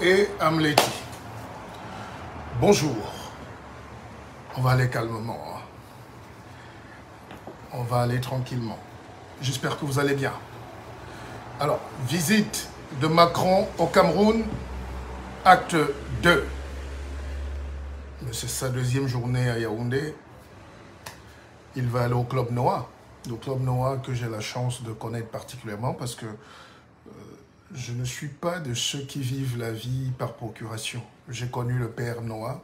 et Amleti. Bonjour. On va aller calmement. hein. On va aller tranquillement. J'espère que vous allez bien. Alors, visite de Macron au Cameroun, acte 2. Mais C'est sa deuxième journée à Yaoundé. Il va aller au Club Noah. Le Club Noah que j'ai la chance de connaître particulièrement parce que je ne suis pas de ceux qui vivent la vie par procuration. J'ai connu le père Noah,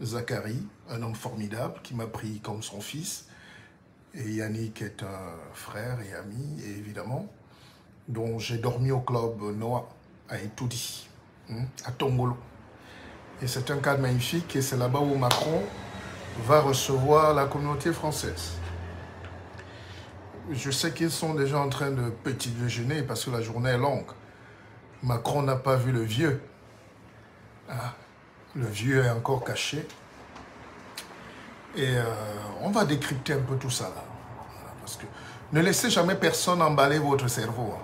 Zachary, un homme formidable qui m'a pris comme son fils. Et Yannick est un frère et ami, évidemment, dont j'ai dormi au club Noah à Etoudi, hein, à Tongolo. Et c'est un cadre magnifique et c'est là-bas où Macron va recevoir la communauté française. Je sais qu'ils sont déjà en train de petit déjeuner parce que la journée est longue. Macron n'a pas vu le vieux. Ah, le vieux est encore caché. Et euh, on va décrypter un peu tout ça là. Ne laissez jamais personne emballer votre cerveau. hein.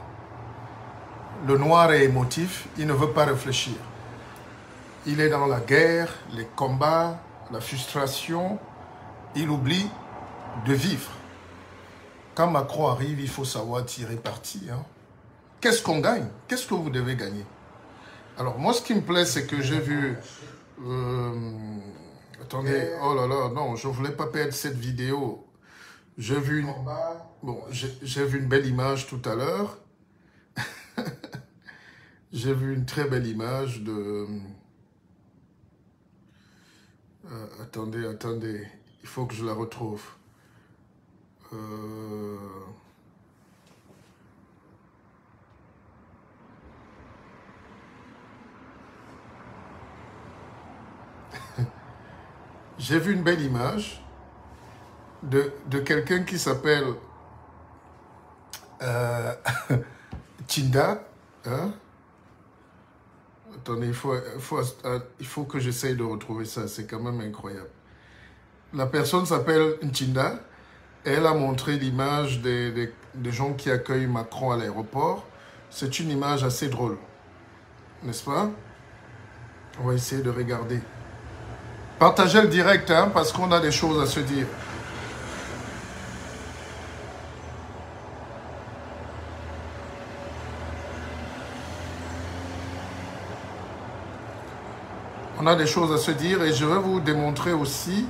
Le noir est émotif, il ne veut pas réfléchir. Il est dans la guerre, les combats, la frustration. Il oublie de vivre. Quand Macron arrive, il faut savoir tirer parti. hein. Qu'est-ce qu'on gagne? Qu'est-ce que vous devez gagner? Alors, moi, ce qui me plaît, c'est que j'ai vu... euh, attendez, oh là là, non, je ne voulais pas perdre cette vidéo. J'ai vu une... Bon, vu une belle image tout à l'heure. j'ai vu une très belle image de... Euh, attendez, attendez, il faut que je la retrouve. Euh, J'ai vu une belle image de, de quelqu'un qui s'appelle euh, Tinda. hein. Attendez, il faut, il faut que j'essaye de retrouver ça. C'est quand même incroyable. La personne s'appelle Nchinda. Elle a montré l'image des, des- des gens qui accueillent Macron à l'aéroport. C'est une image assez drôle. N'est-ce pas? On va essayer de regarder. Partagez le direct, hein, parce qu'on a des choses à se dire. On a des choses à se dire et je vais vous démontrer aussi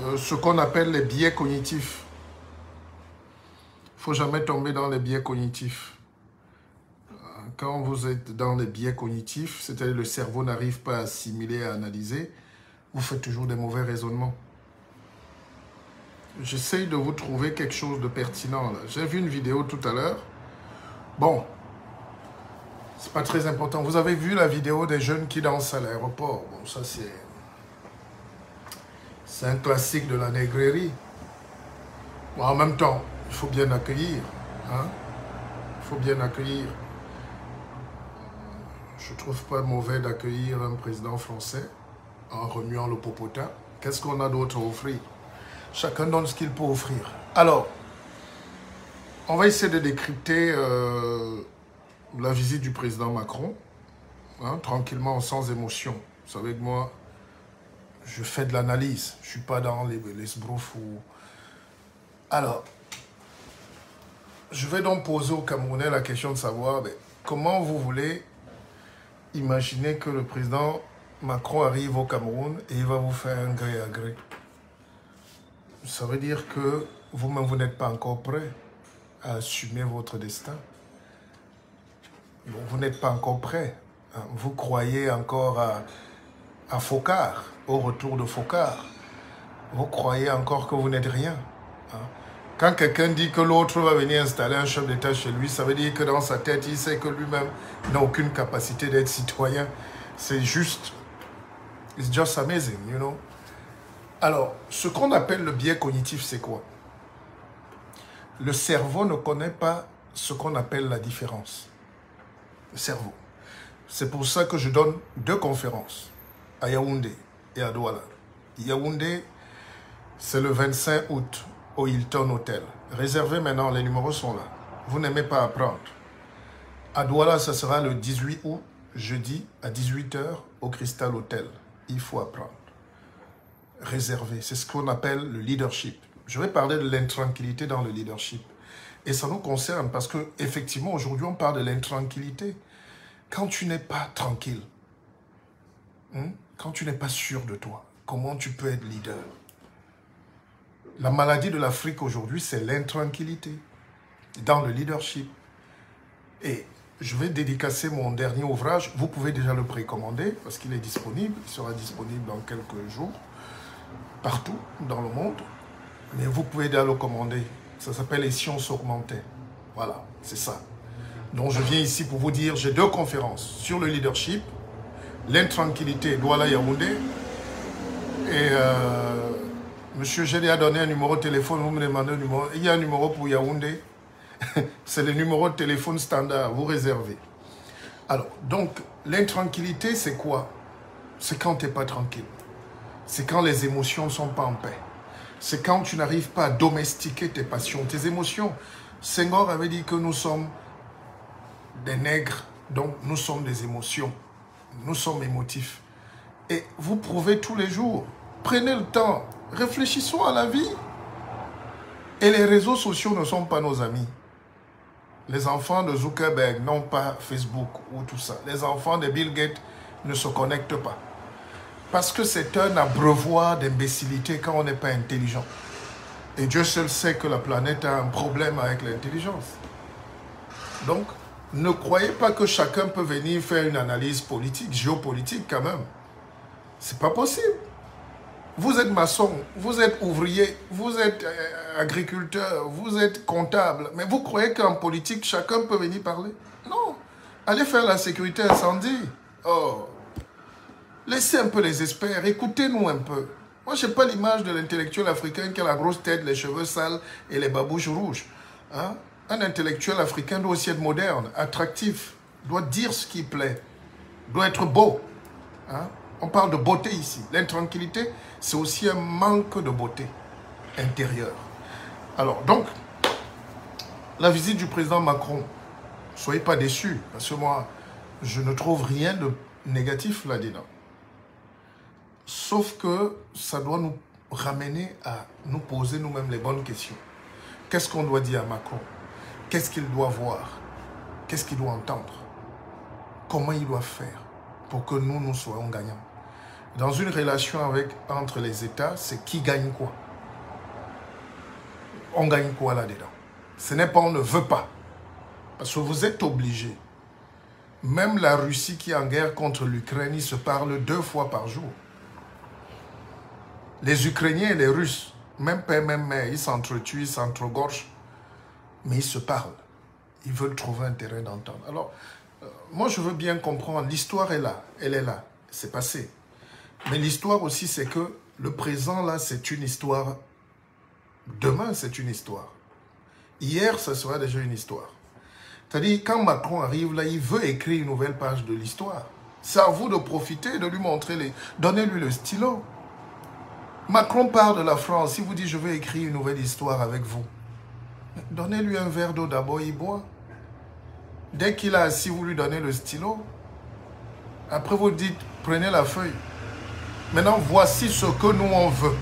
euh, ce qu'on appelle les biais cognitifs. Il ne faut jamais tomber dans les biais cognitifs. Quand vous êtes dans les biais cognitifs, c'est-à-dire le cerveau n'arrive pas à assimiler, à analyser, vous faites toujours des mauvais raisonnements. J'essaye de vous trouver quelque chose de pertinent. J'ai vu une vidéo tout à l'heure. Bon, c'est pas très important. Vous avez vu la vidéo des jeunes qui dansent à l'aéroport. Bon, ça c'est... C'est un classique de la négrerie. Bon, en même temps, il faut bien accueillir. hein. Il faut bien accueillir. Je trouve pas mauvais d'accueillir un président français en remuant le popotin. Qu'est-ce qu'on a d'autre à offrir? Chacun donne ce qu'il peut offrir. Alors, on va essayer de décrypter euh, la visite du président Macron, hein, tranquillement, sans émotion. Vous savez que moi, je fais de l'analyse. Je ne suis pas dans les, les. Alors, je vais donc poser aux Camerounais la question de savoir ben, comment vous voulez imaginer que le président Macron arrive au Cameroun et il va vous faire un gré à gré. Ça veut dire que vous-même, vous n'êtes pas encore prêt à assumer votre destin. Vous n'êtes pas encore prêt. hein. Vous croyez encore à, à au retour de Focard. Vous croyez encore que vous n'êtes rien. hein. Quand quelqu'un dit que l'autre va venir installer un chef d'État chez lui, ça veut dire que dans sa tête, il sait que lui-même n'a aucune capacité d'être citoyen. C'est juste, it's just amazing, you know. Alors, ce qu'on appelle le biais cognitif, c'est quoi? Le cerveau ne connaît pas ce qu'on appelle la différence. Le cerveau. C'est pour ça que je donne deux conférences à Yaoundé et à Douala. Yaoundé, c'est le 25 août au Hilton Hotel. Réservez maintenant, les numéros sont là. Vous n'aimez pas apprendre. À Douala, ce sera le 18 août jeudi à 18h au Crystal Hotel. Il faut apprendre. Réserver, c'est ce qu'on appelle le leadership. Je vais parler de l'intranquillité dans le leadership. Et ça nous concerne parce que effectivement aujourd'hui on parle de l'intranquillité. Quand tu n'es pas tranquille, hein, quand tu n'es pas sûr de toi, comment tu peux être leader? La maladie de l'Afrique aujourd'hui, c'est l'intranquillité dans le leadership. Et je vais dédicacer mon dernier ouvrage. Vous pouvez déjà le précommander parce qu'il est disponible. Il sera disponible dans quelques jours, partout dans le monde. Mais vous pouvez déjà le commander. Ça s'appelle Les sciences augmentées. Voilà, c'est ça. Donc je viens ici pour vous dire, j'ai deux conférences sur le leadership, l'intranquillité, Douala Yaoundé. Et euh, monsieur, j'ai déjà donné un numéro de téléphone, vous me demandez un numéro. Il y a un numéro pour Yaoundé. c'est le numéro de téléphone standard, vous réservez. Alors, donc, l'intranquillité, c'est quoi? C'est quand tu n'es pas tranquille. C'est quand les émotions ne sont pas en paix. C'est quand tu n'arrives pas à domestiquer tes passions, tes émotions. Senghor avait dit que nous sommes des nègres, donc nous sommes des émotions. Nous sommes émotifs. Et vous prouvez tous les jours. Prenez le temps. Réfléchissons à la vie. Et les réseaux sociaux ne sont pas nos amis. Les enfants de Zuckerberg n'ont pas Facebook ou tout ça. Les enfants de Bill Gates ne se connectent pas. Parce que c'est un abreuvoir d'imbécilité quand on n'est pas intelligent. Et Dieu seul sait que la planète a un problème avec l'intelligence. Donc, ne croyez pas que chacun peut venir faire une analyse politique, géopolitique quand même. C'est pas possible. Vous êtes maçon, vous êtes ouvrier, vous êtes euh, agriculteur, vous êtes comptable. Mais vous croyez qu'en politique, chacun peut venir parler? Non. Allez faire la sécurité incendie. Oh. Laissez un peu les experts, écoutez-nous un peu. Moi, je n'ai pas l'image de l'intellectuel africain qui a la grosse tête, les cheveux sales et les babouches rouges. Hein? Un intellectuel africain doit aussi être moderne, attractif, doit dire ce qui plaît, doit être beau. Hein? On parle de beauté ici. L'intranquillité, c'est aussi un manque de beauté intérieure. Alors, donc, la visite du président Macron, soyez pas déçus, parce que moi, je ne trouve rien de négatif là-dedans. Sauf que ça doit nous ramener à nous poser nous-mêmes les bonnes questions. Qu'est-ce qu'on doit dire à Macron? Qu'est-ce qu'il doit voir? Qu'est-ce qu'il doit entendre? Comment il doit faire pour que nous, nous soyons gagnants? Dans une relation entre les États, c'est qui gagne quoi. On gagne quoi là-dedans Ce n'est pas on ne veut pas. Parce que vous êtes obligé. Même la Russie qui est en guerre contre l'Ukraine, ils se parlent deux fois par jour. Les Ukrainiens et les Russes, même père, même mère, ils s'entretuent, ils s'entregorgent, mais ils se parlent. Ils veulent trouver un terrain d'entente. Alors, euh, moi, je veux bien comprendre. L'histoire est là. Elle est là. C'est passé. Mais l'histoire aussi, c'est que le présent, là, c'est une histoire. Demain, c'est une histoire. Hier, ça sera déjà une histoire. C'est-à-dire, quand Macron arrive là, il veut écrire une nouvelle page de l'histoire. C'est à vous de profiter, de lui montrer les... Donnez-lui le stylo. Macron part de la France. Il vous dit, je veux écrire une nouvelle histoire avec vous. Donnez-lui un verre d'eau d'abord, il boit. Dès qu'il a assis, vous lui donnez le stylo. Après, vous dites, prenez la feuille. Maintenant, voici ce que nous on veut.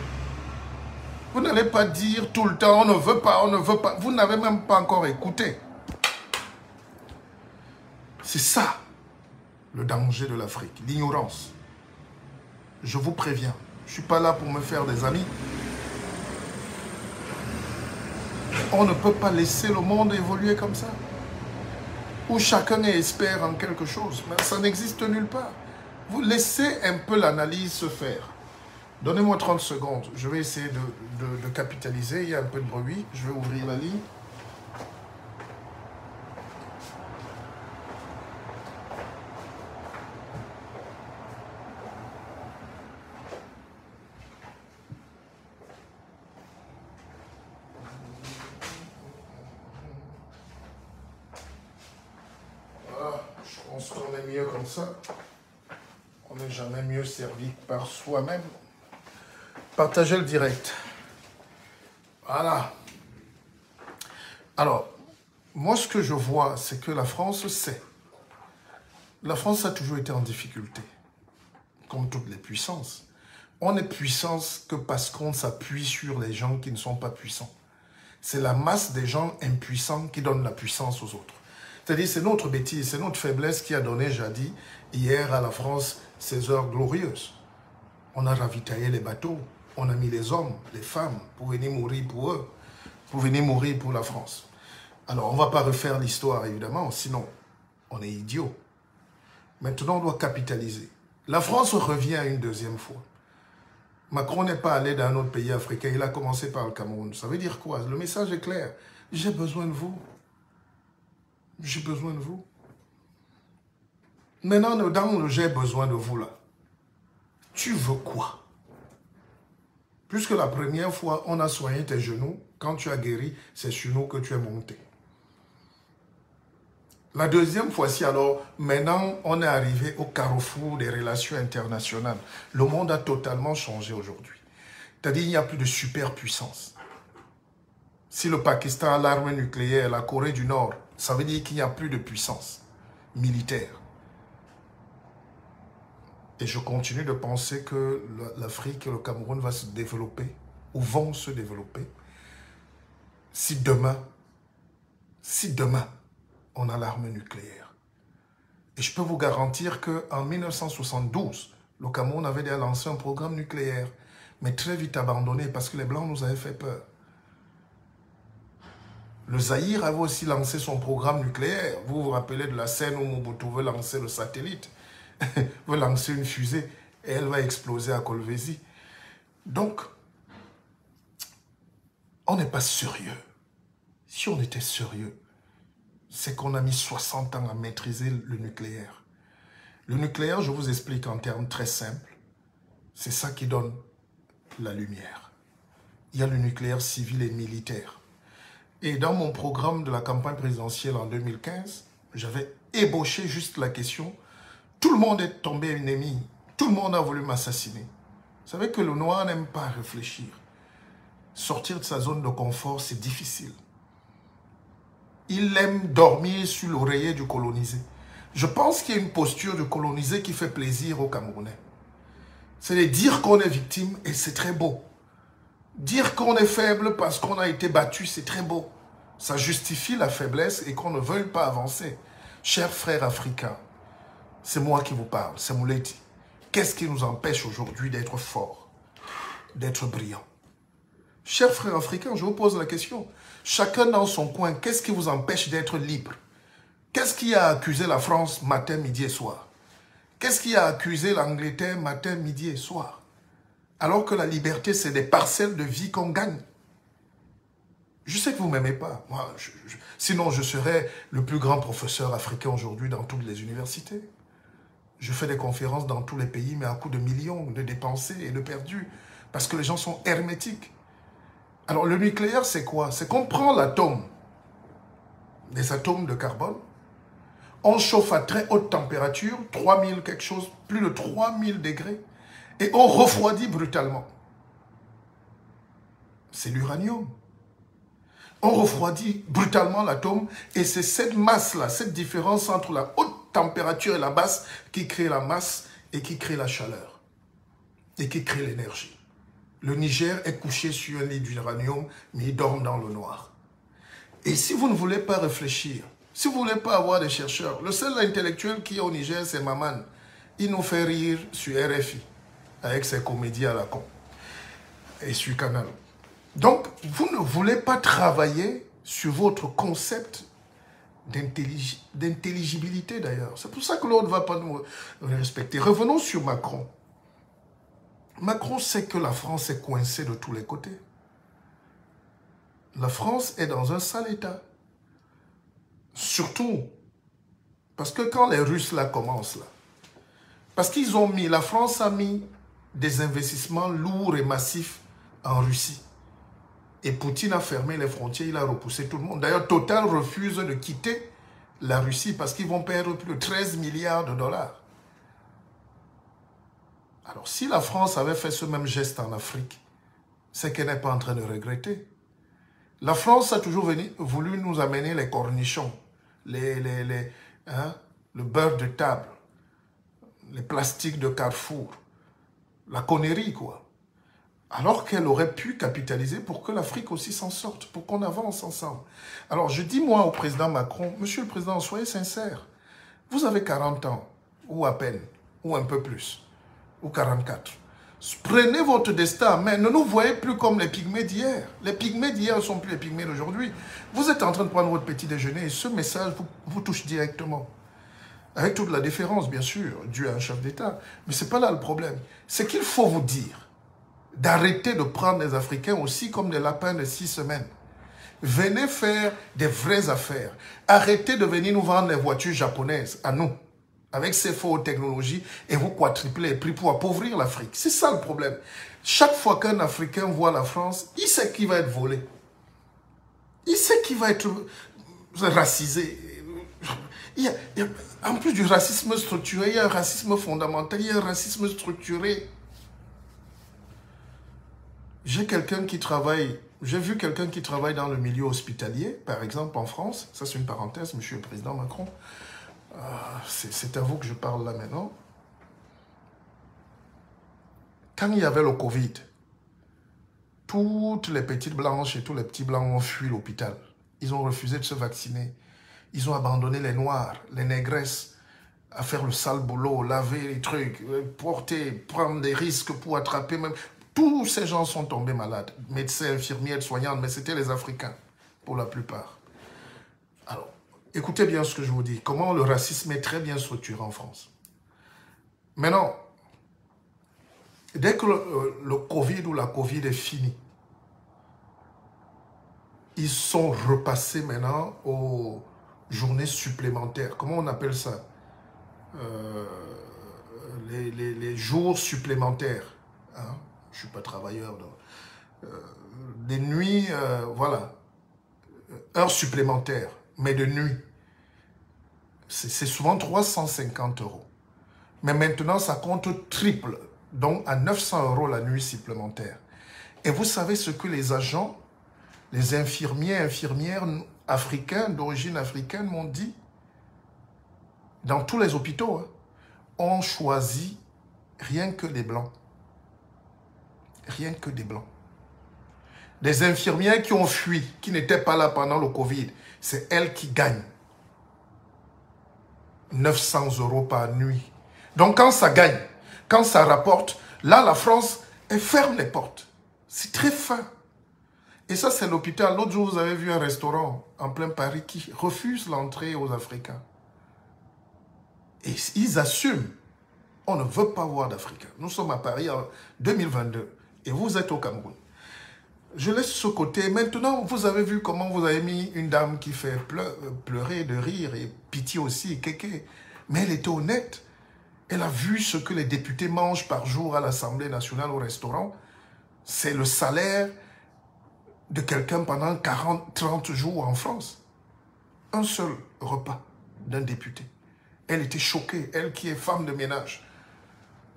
Vous n'allez pas dire tout le temps, on ne veut pas, on ne veut pas. Vous n'avez même pas encore écouté. C'est ça, le danger de l'Afrique, l'ignorance. Je vous préviens, je ne suis pas là pour me faire des amis. On ne peut pas laisser le monde évoluer comme ça. Où chacun expert en quelque chose. Mais ça n'existe nulle part. Vous laissez un peu l'analyse se faire. Donnez-moi 30 secondes. Je vais essayer de, capitaliser. Il y a un peu de bruit. Je vais ouvrir la ligne. Ah, je pense qu'on est mieux comme ça on n'est jamais mieux servi soi-même. Partagez le direct. Voilà. Alors, moi, ce que je vois, c'est que la France sait La France a toujours été en difficulté, comme toutes les puissances. On est puissance que parce qu'on s'appuie sur les gens qui ne sont pas puissants. C'est la masse des gens impuissants qui donne la puissance aux autres. C'est-à-dire, c'est notre bêtise, c'est notre faiblesse qui a donné, jadis, hier à la France, ces heures glorieuses. On a ravitaillé les bateaux, on a mis les hommes, les femmes, pour venir mourir pour eux, pour venir mourir pour la France. Alors, on ne va pas refaire l'histoire, évidemment, sinon, on est idiot. Maintenant, on doit capitaliser. La France revient une deuxième fois. Macron n'est pas allé dans un autre pays africain, il a commencé par le Cameroun. Ça veut dire quoi? Le message est clair. J'ai besoin de vous. J'ai besoin de vous. Maintenant, dans le j'ai besoin de vous là, tu veux quoi? Puisque la première fois, on a soigné tes genoux, quand tu as guéri, c'est sur nous que tu es monté. La deuxième fois-ci, alors, maintenant, on est arrivé au carrefour des relations internationales. Le monde a totalement changé aujourd'hui. C'est-à-dire, il n'y a plus de superpuissance. Si le Pakistan a l'arme nucléaire, la Corée du Nord, ça veut dire qu'il n'y a plus de puissance militaire. Et je continue de penser que l'Afrique et le Cameroun vont se développer, ou vont se développer, si demain, si demain, on a l'arme nucléaire. Et je peux vous garantir qu'en 1972, le Cameroun avait déjà lancé un programme nucléaire, mais très vite abandonné parce que les Blancs nous avaient fait peur. Le Zaïre avait aussi lancé son programme nucléaire. Vous vous rappelez de la scène où Mobutu veut lancer le satellite, veut lancer une fusée et elle va exploser à Kolvezi. Donc, on n'est pas sérieux. Si on était sérieux, c'est qu'on a mis 60 ans à maîtriser le nucléaire. Le nucléaire, je vous explique en termes très simples, c'est ça qui donne la lumière. Il y a le nucléaire civil et militaire. Et dans mon programme de la campagne présidentielle en 2015, j'avais ébauché juste la question. Tout le monde est tombé ennemi. Tout le monde a voulu m'assassiner. Vous savez que le noir n'aime pas réfléchir. Sortir de sa zone de confort, c'est difficile il aime dormir sur l'oreiller du colonisé. Je pense qu'il y a une posture du colonisé qui fait plaisir aux Camerounais. C'est de dire qu'on est victime et c'est très beau. Dire qu'on est faible parce qu'on a été battu, c'est très beau. Ça justifie la faiblesse et qu'on ne veuille pas avancer. Chers frères africains, c'est moi qui vous parle, c'est Mouleti. Qu'est-ce qui nous empêche aujourd'hui d'être forts, d'être brillants? Chers frères africains, je vous pose la question. Chacun dans son coin, qu'est-ce qui vous empêche d'être libre? Qu'est-ce qui a accusé la France matin, midi et soir? Qu'est-ce qui a accusé l'Angleterre matin, midi et soir? Alors que la liberté, c'est des parcelles de vie qu'on gagne. Je sais que vous ne m'aimez pas. Moi, sinon, je serais le plus grand professeur africain aujourd'hui dans toutes les universités. Je fais des conférences dans tous les pays, mais à coût de millions de dépensés et de perdus. Parce que les gens sont hermétiques. Alors le nucléaire, c'est quoi? C'est qu'on prend l'atome, des atomes de carbone, on chauffe à très haute température, 3000 quelque chose, plus de 3000 degrés, et on refroidit brutalement. C'est l'uranium. On refroidit brutalement l'atome, et c'est cette masse-là, cette différence entre la haute température et la basse qui crée la masse et qui crée la chaleur, et qui crée l'énergie. Le Niger est couché sur un lit d'uranium, mais il dort dans le noir. Et si vous ne voulez pas réfléchir, si vous ne voulez pas avoir des chercheurs, le seul intellectuel qui est au Niger, c'est Maman. Il nous fait rire sur RFI, avec ses comédies à la con, et sur Canal. Donc, vous ne voulez pas travailler sur votre concept d'intelligibilité d'ailleurs. C'est pour ça que l'autre ne va pas nous respecter. Revenons sur Macron. Macron sait que la France est coincée de tous les côtés. La France est dans un sale état. Surtout, parce que quand les Russes là commencent là, parce qu'ils ont mis, la France a mis des investissements lourds et massifs en Russie. Et Poutine a fermé les frontières, il a repoussé tout le monde. D'ailleurs, Total refuse de quitter la Russie parce qu'ils vont perdre plus de 13 milliards de dollars. Alors, si la France avait fait ce même geste en Afrique, c'est qu'elle n'est pas en train de regretter. La France a toujours voulu nous amener les cornichons, les, hein, le beurre de table, les plastiques de Carrefour, la connerie, quoi. Alors qu'elle aurait pu capitaliser pour que l'Afrique aussi s'en sorte, pour qu'on avance ensemble. Alors je dis moi au président Macron, Monsieur le Président, soyez sincère. Vous avez 40 ans, ou à peine, ou un peu plus, ou 44. Prenez votre destin mais Ne nous voyez plus comme les pygmées d'hier. Les pygmées d'hier ne sont plus les pygmées d'aujourd'hui. Vous êtes en train de prendre votre petit déjeuner et ce message vous, touche directement. Avec toute la différence, bien sûr, due à un chef d'État. Mais ce n'est pas là le problème. C'est qu'il faut vous dire d'arrêter de prendre les Africains aussi comme des lapins de six semaines. Venez faire des vraies affaires. Arrêtez de venir nous vendre les voitures japonaises à nous, avec ces fausses technologies, et vous quadruplez les prix pour appauvrir l'Afrique. C'est ça le problème. Chaque fois qu'un Africain voit la France, il sait qu'il va être volé. Il sait qu'il va être racisé. en plus du racisme structuré, il y a un racisme fondamental, il y a un racisme structuré. J'ai quelqu'un qui travaille, j'ai vu quelqu'un qui travaille dans le milieu hospitalier, par exemple en France, ça c'est une parenthèse, monsieur le président Macron, euh, c'est à vous que je parle là maintenant. Quand il y avait le Covid, toutes les petites blanches et tous les petits blancs ont fui l'hôpital. Ils ont refusé de se vacciner. Ils ont abandonné les noirs, les négresses, à faire le sale boulot, laver les trucs, euh, porter, prendre des risques pour attraper même. Tous ces gens sont tombés malades. Médecins, infirmières, soignantes, mais c'était les Africains, pour la plupart. Alors, écoutez bien ce que je vous dis. Comment le racisme est très bien structuré en France. Maintenant, dès que le, le Covid ou la Covid est fini, ils sont repassés maintenant aux journées supplémentaires. Comment on appelle ça? Euh, les, jours supplémentaires. Je ne suis pas travailleur. Euh, des nuits, euh, voilà, heures supplémentaires, mais de nuit. C'est souvent 350 euros. Mais maintenant, ça compte triple, donc à 900 euros la nuit supplémentaire. Et vous savez ce que les agents, les infirmiers, infirmières africains, d'origine africaine m'ont dit? Dans tous les hôpitaux, hein, on choisit rien que les blancs rien que des blancs. Des infirmières qui ont fui, qui n'étaient pas là pendant le Covid, c'est elles qui gagnent. 900 euros par nuit. Donc quand ça gagne, quand ça rapporte, là la France, elle ferme les portes. C'est très fin. Et ça, c'est l'hôpital. L'autre jour, vous avez vu un restaurant en plein Paris qui refuse l'entrée aux Africains. Et ils assument. On ne veut pas voir d'Africains. Nous sommes à Paris en 2022 et vous êtes au Cameroun. Je laisse ce côté. Maintenant, vous avez vu comment vous avez mis une dame qui fait pleurer de rire et pitié aussi, kéké. Mais elle était honnête. Elle a vu ce que les députés mangent par jour à l'Assemblée nationale au restaurant. C'est le salaire de quelqu'un pendant 40, 30 jours en France. Un seul repas d'un député. Elle était choquée, elle qui est femme de ménage.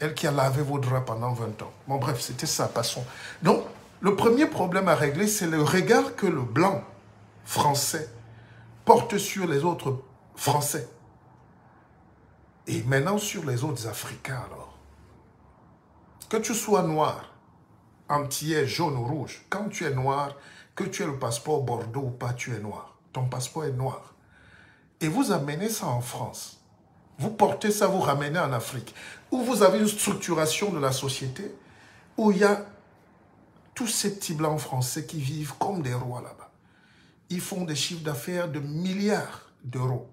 Elle qui a lavé vos draps pendant 20 ans. Bon, bref, c'était ça, passons. Donc, le premier problème à régler, c'est le regard que le blanc français porte sur les autres français. Et maintenant sur les autres Africains, alors. Que tu sois noir, antillais, jaune ou rouge, quand tu es noir, que tu aies le passeport Bordeaux ou pas, tu es noir. Ton passeport est noir. Et vous amenez ça en France. Vous portez ça, vous ramenez en Afrique, où vous avez une structuration de la société, où il y a tous ces petits blancs français qui vivent comme des rois là-bas. Ils font des chiffres d'affaires de milliards d'euros.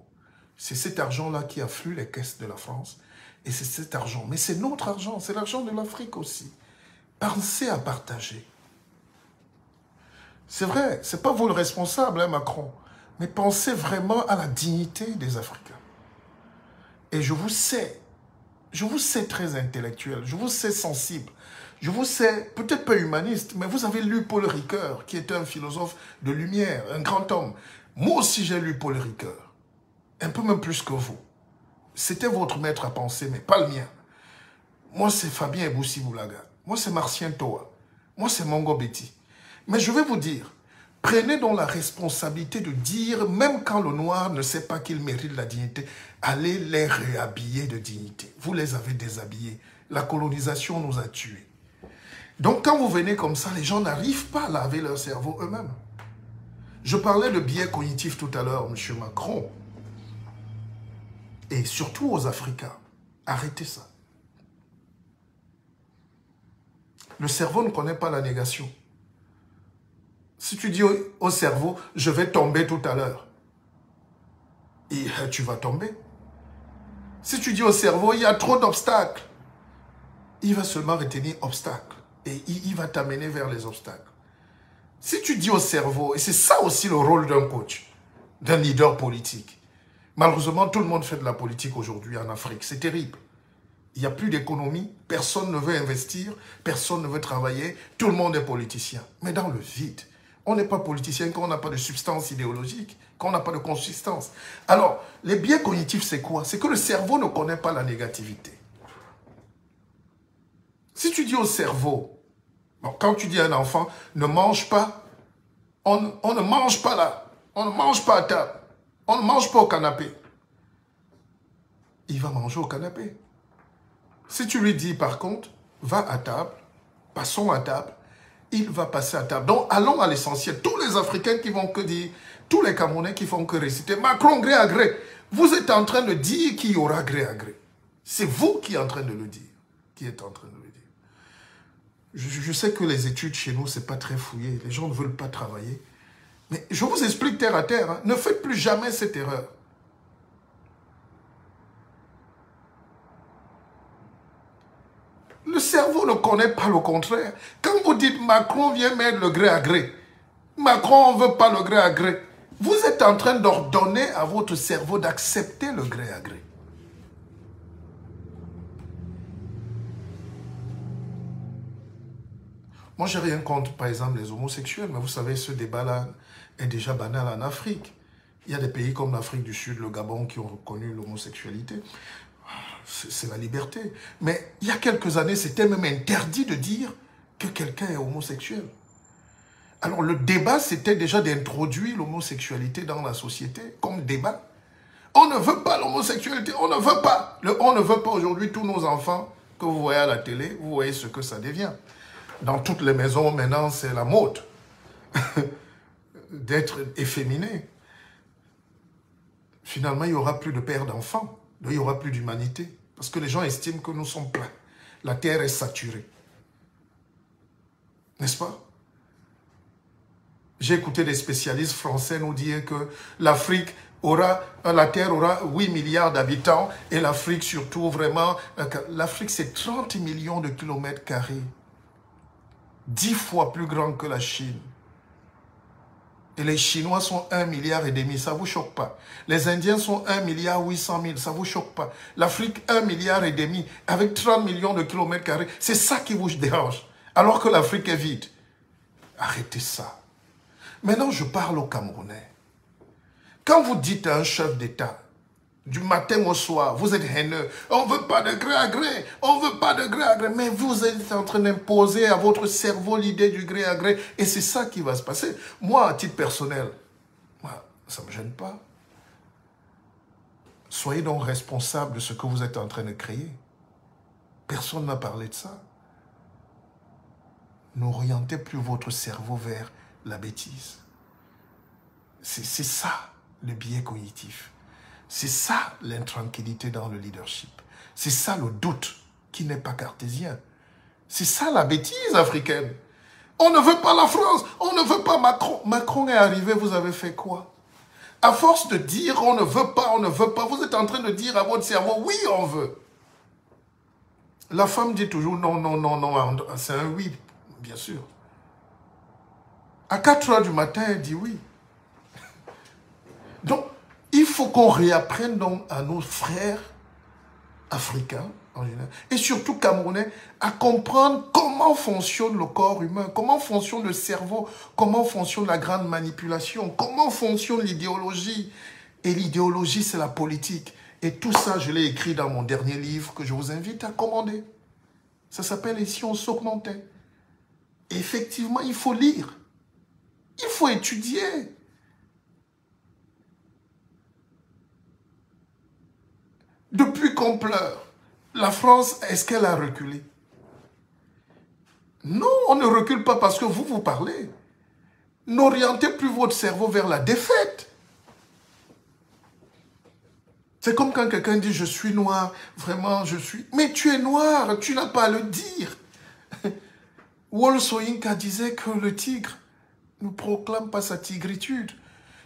C'est cet argent-là qui afflue les caisses de la France. Et c'est cet argent. Mais c'est notre argent, c'est l'argent de l'Afrique aussi. Pensez à partager. C'est vrai, c'est pas vous le responsable, hein, Macron. Mais pensez vraiment à la dignité des Africains. Et je vous sais, je vous sais très intellectuel, je vous sais sensible, je vous sais peut-être pas humaniste, mais vous avez lu Paul Ricoeur, qui était un philosophe de lumière, un grand homme. Moi aussi j'ai lu Paul Ricoeur, un peu même plus que vous. C'était votre maître à penser, mais pas le mien. Moi c'est Fabien Boulaga, moi c'est Martien Toa, moi c'est Mongo Betty. Mais je vais vous dire, Prenez donc la responsabilité de dire, même quand le noir ne sait pas qu'il mérite la dignité, allez les réhabiller de dignité. Vous les avez déshabillés. La colonisation nous a tués. Donc quand vous venez comme ça, les gens n'arrivent pas à laver leur cerveau eux-mêmes. Je parlais de biais cognitifs tout à l'heure, M. Macron. Et surtout aux Africains. Arrêtez ça. Le cerveau ne connaît pas la négation. Si tu dis au, cerveau, je vais tomber tout à l'heure, et euh, tu vas tomber. Si tu dis au cerveau, il y a trop d'obstacles, il va seulement retenir obstacles et il, va t'amener vers les obstacles. Si tu dis au cerveau, et c'est ça aussi le rôle d'un coach, d'un leader politique. Malheureusement, tout le monde fait de la politique aujourd'hui en Afrique. C'est terrible. Il n'y a plus d'économie, personne ne veut investir, personne ne veut travailler, tout le monde est politicien. Mais dans le vide, on n'est pas politicien quand on n'a pas de substance idéologique, quand on n'a pas de consistance. Alors, les biais cognitifs, c'est quoi? C'est que le cerveau ne connaît pas la négativité. Si tu dis au cerveau, quand tu dis à un enfant, ne mange pas, on, on ne mange pas là, on ne mange pas à table, on ne mange pas au canapé. Il va manger au canapé. Si tu lui dis par contre, va à table, passons à table, il va passer à table. Donc allons à l'essentiel. Tous les Africains qui vont que dire, tous les Camerounais qui font que réciter Macron gré à gré, vous êtes en train de dire qu'il y aura gré à gré. C'est vous qui êtes en train de le dire. Qui êtes en train de le dire. Je, sais que les études chez nous, c'est pas très fouillé. Les gens ne veulent pas travailler. Mais je vous explique terre à terre. Hein. Ne faites plus jamais cette erreur. Le cerveau ne connaît pas le contraire. Quand vous dites Macron vient mettre le gré à gré, Macron ne veut pas le gré à gré, vous êtes en train d'ordonner à votre cerveau d'accepter le gré à gré. Moi, j'ai rien contre, par exemple, les homosexuels, mais vous savez, ce débat-là est déjà banal en Afrique. Il y a des pays comme l'Afrique du Sud, le Gabon, qui ont reconnu l'homosexualité c'est la liberté. Mais il y a quelques années, c'était même interdit de dire que quelqu'un est homosexuel. Alors le débat, c'était déjà d'introduire l'homosexualité dans la société comme débat. On ne veut pas l'homosexualité, on ne veut pas. On ne veut pas aujourd'hui tous nos enfants que vous voyez à la télé, vous voyez ce que ça devient. Dans toutes les maisons, maintenant, c'est la mode d'être efféminé. Finalement, il n'y aura plus de père d'enfants, il n'y aura plus d'humanité. Parce que les gens estiment que nous sommes pleins. La terre est saturée. N'est-ce pas? J'ai écouté des spécialistes français nous dire que l'Afrique aura, euh, la Terre aura 8 milliards d'habitants et l'Afrique surtout vraiment, euh, l'Afrique c'est 30 millions de kilomètres carrés. 10 fois plus grand que la Chine. Et les Chinois sont 1 milliard et demi, ça vous choque pas. Les Indiens sont 1 milliard 800 000, ça vous choque pas. L'Afrique, 1 milliard et demi, avec 30 millions de kilomètres carrés, c'est ça qui vous dérange. Alors que l'Afrique est vide. Arrêtez ça. Maintenant, je parle aux Camerounais. Quand vous dites à un chef d'État, du matin au soir, vous êtes haineux. On ne veut pas de gré à gré. On ne veut pas de gré à gré. Mais vous êtes en train d'imposer à votre cerveau l'idée du gré à gré. Et c'est ça qui va se passer. Moi, à titre personnel, ça ne me gêne pas. Soyez donc responsable de ce que vous êtes en train de créer. Personne n'a parlé de ça. N'orientez plus votre cerveau vers la bêtise. C'est ça le biais cognitif. C'est ça l'intranquillité dans le leadership. C'est ça le doute qui n'est pas cartésien. C'est ça la bêtise africaine. On ne veut pas la France, on ne veut pas Macron. Macron est arrivé, vous avez fait quoi? À force de dire on ne veut pas, on ne veut pas, vous êtes en train de dire à votre cerveau oui, on veut. La femme dit toujours non, non, non, non, c'est un oui, bien sûr. À 4 heures du matin, elle dit oui. Donc, il faut qu'on réapprenne donc à nos frères africains, en général, et surtout camerounais, à comprendre comment fonctionne le corps humain, comment fonctionne le cerveau, comment fonctionne la grande manipulation, comment fonctionne l'idéologie. Et l'idéologie, c'est la politique. Et tout ça, je l'ai écrit dans mon dernier livre que je vous invite à commander. Ça s'appelle Ici on s'augmentait. Effectivement, il faut lire. Il faut étudier. Depuis qu'on pleure, la France, est-ce qu'elle a reculé? Non, on ne recule pas parce que vous, vous parlez. N'orientez plus votre cerveau vers la défaite. C'est comme quand quelqu'un dit je suis noir, vraiment je suis. Mais tu es noir, tu n'as pas à le dire. Wall Soyinka disait que le tigre ne proclame pas sa tigritude.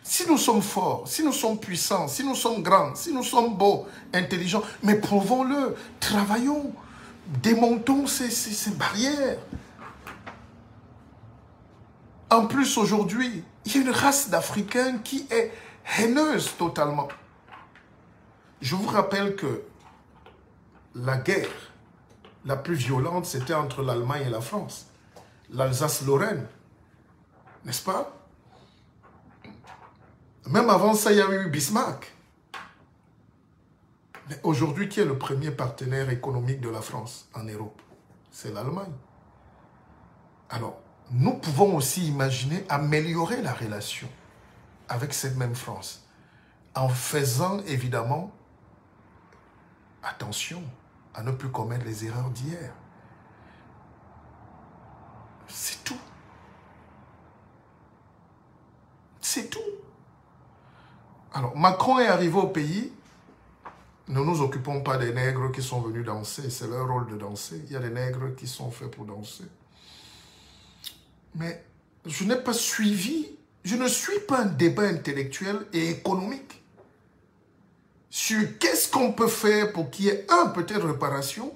Si nous sommes forts, si nous sommes puissants, si nous sommes grands, si nous sommes beaux, intelligents, mais prouvons-le, travaillons, démontons ces, barrières. En plus, aujourd'hui, il y a une race d'Africains qui est haineuse totalement. Je vous rappelle que la guerre la plus violente, c'était entre l'Allemagne et la France. L'Alsace-Lorraine, n'est-ce pas? Même avant ça, il y a eu Bismarck. Mais aujourd'hui, qui est le premier partenaire économique de la France en Europe? C'est l'Allemagne. Alors, nous pouvons aussi imaginer améliorer la relation avec cette même France en faisant évidemment attention à ne plus commettre les erreurs d'hier. C'est tout. C'est tout. Alors, Macron est arrivé au pays. Ne nous occupons pas des nègres qui sont venus danser. C'est leur rôle de danser. Il y a des nègres qui sont faits pour danser. Mais je n'ai pas suivi, je ne suis pas un débat intellectuel et économique sur qu'est-ce qu'on peut faire pour qu'il y ait un peut-être réparation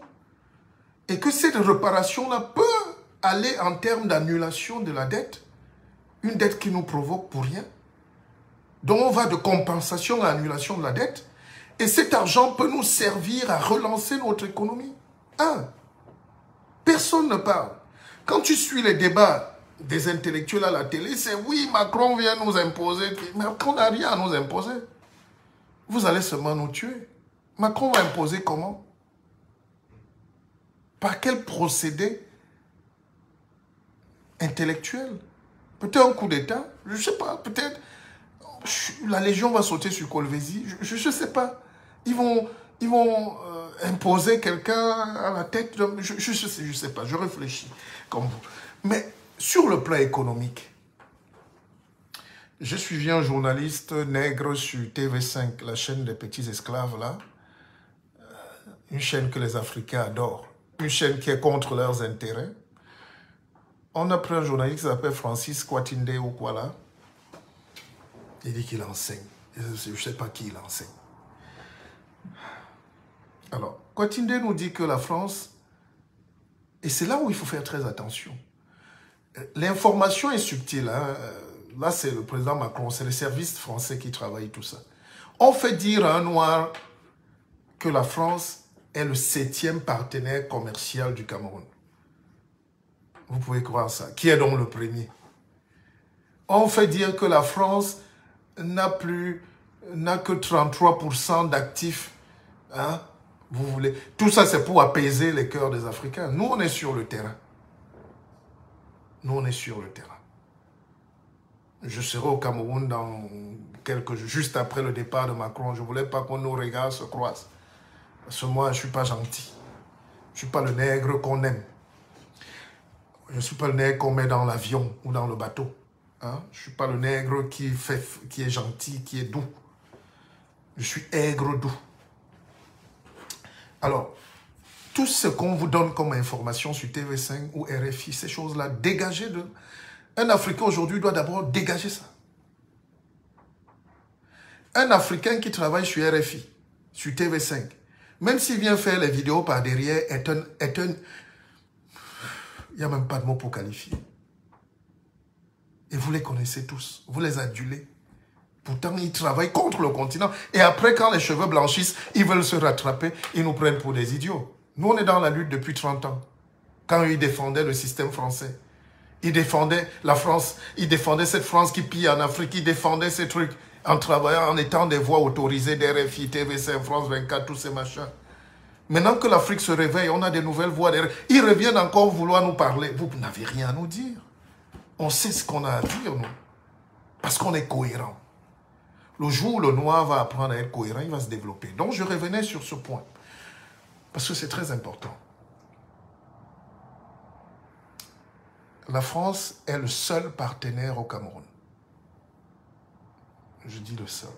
et que cette réparation-là peut aller en termes d'annulation de la dette, une dette qui nous provoque pour rien. Donc on va de compensation à annulation de la dette et cet argent peut nous servir à relancer notre économie. Un, personne ne parle. Quand tu suis les débats des intellectuels à la télé, c'est oui, Macron vient nous imposer. Macron n'a rien à nous imposer. Vous allez seulement nous tuer. Macron va imposer comment? Par quel procédé intellectuel? Peut-être un coup d'État? Je ne sais pas. Peut-être la Légion va sauter sur Colvézi. Je ne sais pas. Ils vont, ils vont euh, imposer quelqu'un à la tête. je ne sais, je pas. Je réfléchis comme vous. Mais sur le plan économique, j'ai suivi un journaliste nègre sur TV5, la chaîne des petits esclaves là, euh, une chaîne que les Africains adorent, une chaîne qui est contre leurs intérêts. On a pris un journaliste qui s'appelle Francis Kwatinde ou. Il dit qu'il enseigne. Je ne sais pas qui il enseigne. Alors, Kwatinde nous dit que la France, et c'est là où il faut faire très attention, L'information est subtile. Hein. Là, c'est le président Macron, c'est les services français qui travaillent tout ça. On fait dire à un noir que la France est le septième partenaire commercial du Cameroun. Vous pouvez croire ça. Qui est donc le premier? On fait dire que la France n'a plus, n'a que 33% d'actifs. Hein? Vous voulez. Tout ça, c'est pour apaiser les cœurs des Africains. Nous, on est sur le terrain. Nous, on est sur le terrain. Je serai au Cameroun dans quelques juste après le départ de Macron. Je ne voulais pas qu'on nos regards se croisent. Parce que moi, je ne suis pas gentil. Je ne suis pas le nègre qu'on aime. Je ne suis pas le nègre qu'on met dans l'avion ou dans le bateau. Hein? Je ne suis pas le nègre qui, fait, qui est gentil, qui est doux. Je suis aigre doux. Alors, tout ce qu'on vous donne comme information sur TV5 ou RFI, ces choses-là, dégagez de... Un Africain aujourd'hui doit d'abord dégager ça. Un Africain qui travaille sur RFI, sur TV5, même s'il vient faire les vidéos par derrière, est un... Un il n'y a même pas de mot pour qualifier. Et vous les connaissez tous, vous les adulez. Pourtant, ils travaillent contre le continent. Et après, quand les cheveux blanchissent, ils veulent se rattraper, ils nous prennent pour des idiots. Nous, on est dans la lutte depuis 30 ans. Quand ils défendaient le système français. Ils défendaient la France. Ils défendaient cette France qui pille en Afrique. Ils défendaient ces trucs en travaillant, en étant des voix autorisées d'RFI, TV5, France 24, tous ces machins. Maintenant que l'Afrique se réveille, on a des nouvelles voix. Ils reviennent encore vouloir nous parler. Vous n'avez rien à nous dire. On sait ce qu'on a à dire, nous. Parce qu'on est cohérent. Le jour où le noir va apprendre à être cohérent, il va se développer. Donc je revenais sur ce point. Parce que c'est très important. La France est le seul partenaire au Cameroun. Je dis le seul.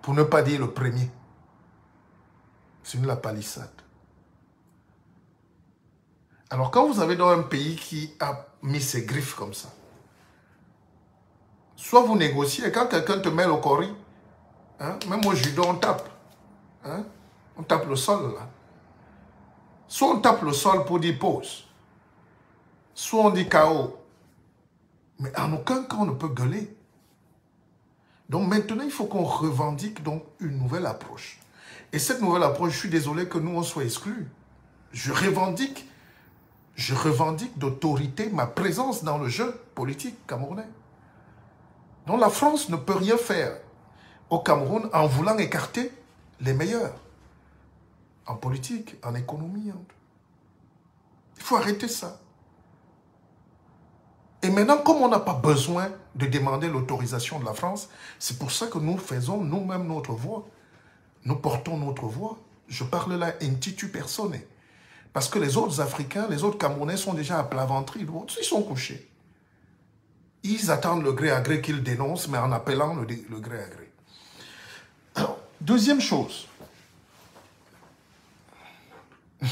Pour ne pas dire le premier. C'est une la palissade. Alors quand vous avez dans un pays qui a mis ses griffes comme ça, soit vous négociez, quand quelqu'un te met le cori, hein, même au judo on tape. Hein, on tape le sol là. Soit on tape le sol pour dire pause, soit on dit chaos. Mais en aucun cas on ne peut gueuler. Donc maintenant il faut qu'on revendique donc une nouvelle approche. Et cette nouvelle approche, je suis désolé que nous, on soit exclus. Je revendique, je revendique d'autorité ma présence dans le jeu politique camerounais. Donc la France ne peut rien faire au Cameroun en voulant écarter les meilleurs. En politique, en économie. Il faut arrêter ça. Et maintenant, comme on n'a pas besoin de demander l'autorisation de la France, c'est pour ça que nous faisons nous-mêmes notre voix. Nous portons notre voix. Je parle là intitu personne. Parce que les autres Africains, les autres Camerounais sont déjà à plat ventre. Ils sont couchés. Ils attendent le gré à gré qu'ils dénoncent, mais en appelant le, gré à gré. Deuxième chose.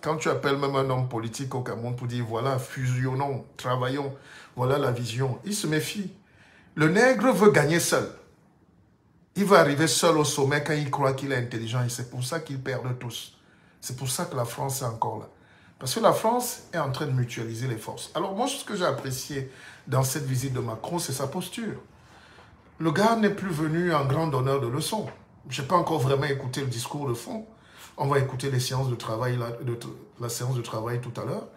Quand tu appelles même un homme politique au Cameroun pour dire voilà, fusionnons, travaillons, voilà la vision, il se méfie. Le nègre veut gagner seul. Il va arriver seul au sommet quand il croit qu'il est intelligent et c'est pour ça qu'il perd tous. C'est pour ça que la France est encore là. Parce que la France est en train de mutualiser les forces. Alors moi, ce que j'ai apprécié dans cette visite de Macron, c'est sa posture. Le gars n'est plus venu en grand donneur de leçons. Je n'ai pas encore vraiment écouté le discours de fond. On va écouter les séances de travail, la, la séance de travail tout à l'heure.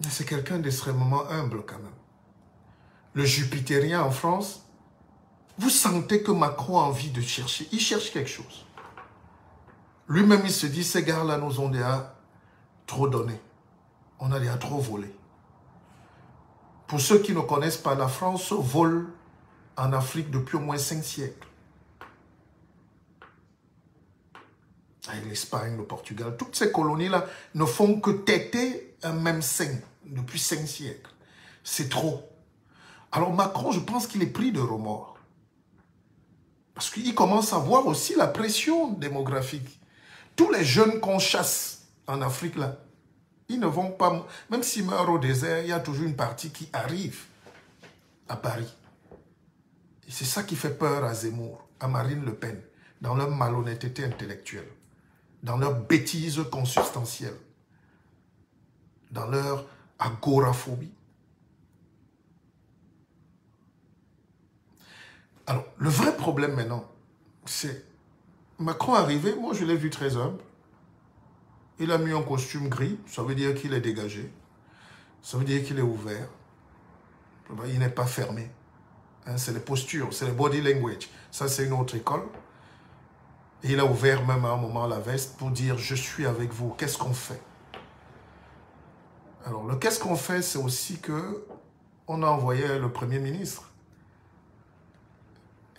Mais c'est quelqu'un d'extrêmement humble quand même. Le jupitérien en France, vous sentez que Macron a envie de chercher. Il cherche quelque chose. Lui-même, il se dit, ces gars-là nous ont déjà trop donné. On a déjà trop volé. Pour ceux qui ne connaissent pas, la France vole en Afrique depuis au moins cinq siècles. Avec l'Espagne, le Portugal, toutes ces colonies-là ne font que têter un même sein depuis cinq siècles. C'est trop. Alors Macron, je pense qu'il est pris de remords. Parce qu'il commence à voir aussi la pression démographique. Tous les jeunes qu'on chasse en Afrique, là, ils ne vont pas... Même s'ils meurent au désert, il y a toujours une partie qui arrive à Paris. Et c'est ça qui fait peur à Zemmour, à Marine Le Pen, dans leur malhonnêteté intellectuelle, dans leur bêtise consubstantielle, dans leur agoraphobie. Alors, le vrai problème maintenant, c'est Macron arrivé, moi je l'ai vu très humble. Il a mis un costume gris, ça veut dire qu'il est dégagé. Ça veut dire qu'il est ouvert. Il n'est pas fermé. Hein, c'est les postures, c'est le body language. Ça, c'est une autre école. Il a ouvert même à un moment la veste pour dire « Je suis avec vous, qu'est-ce qu'on fait ?» Alors, le qu'est-ce qu'on fait, c'est aussi que on a envoyé le Premier ministre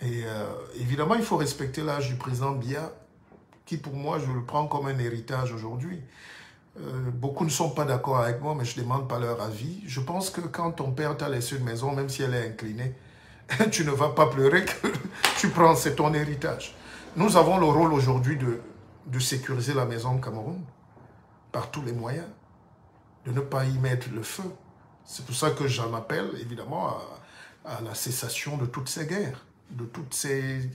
et euh, évidemment, il faut respecter l'âge du président Biya, qui pour moi, je le prends comme un héritage aujourd'hui. Euh, beaucoup ne sont pas d'accord avec moi, mais je ne demande pas leur avis. Je pense que quand ton père t'a laissé une maison, même si elle est inclinée, tu ne vas pas pleurer que tu prends, c'est ton héritage. Nous avons le rôle aujourd'hui de, de sécuriser la maison de Cameroun par tous les moyens, de ne pas y mettre le feu. C'est pour ça que j'en appelle évidemment à, à la cessation de toutes ces guerres de, toutes ces,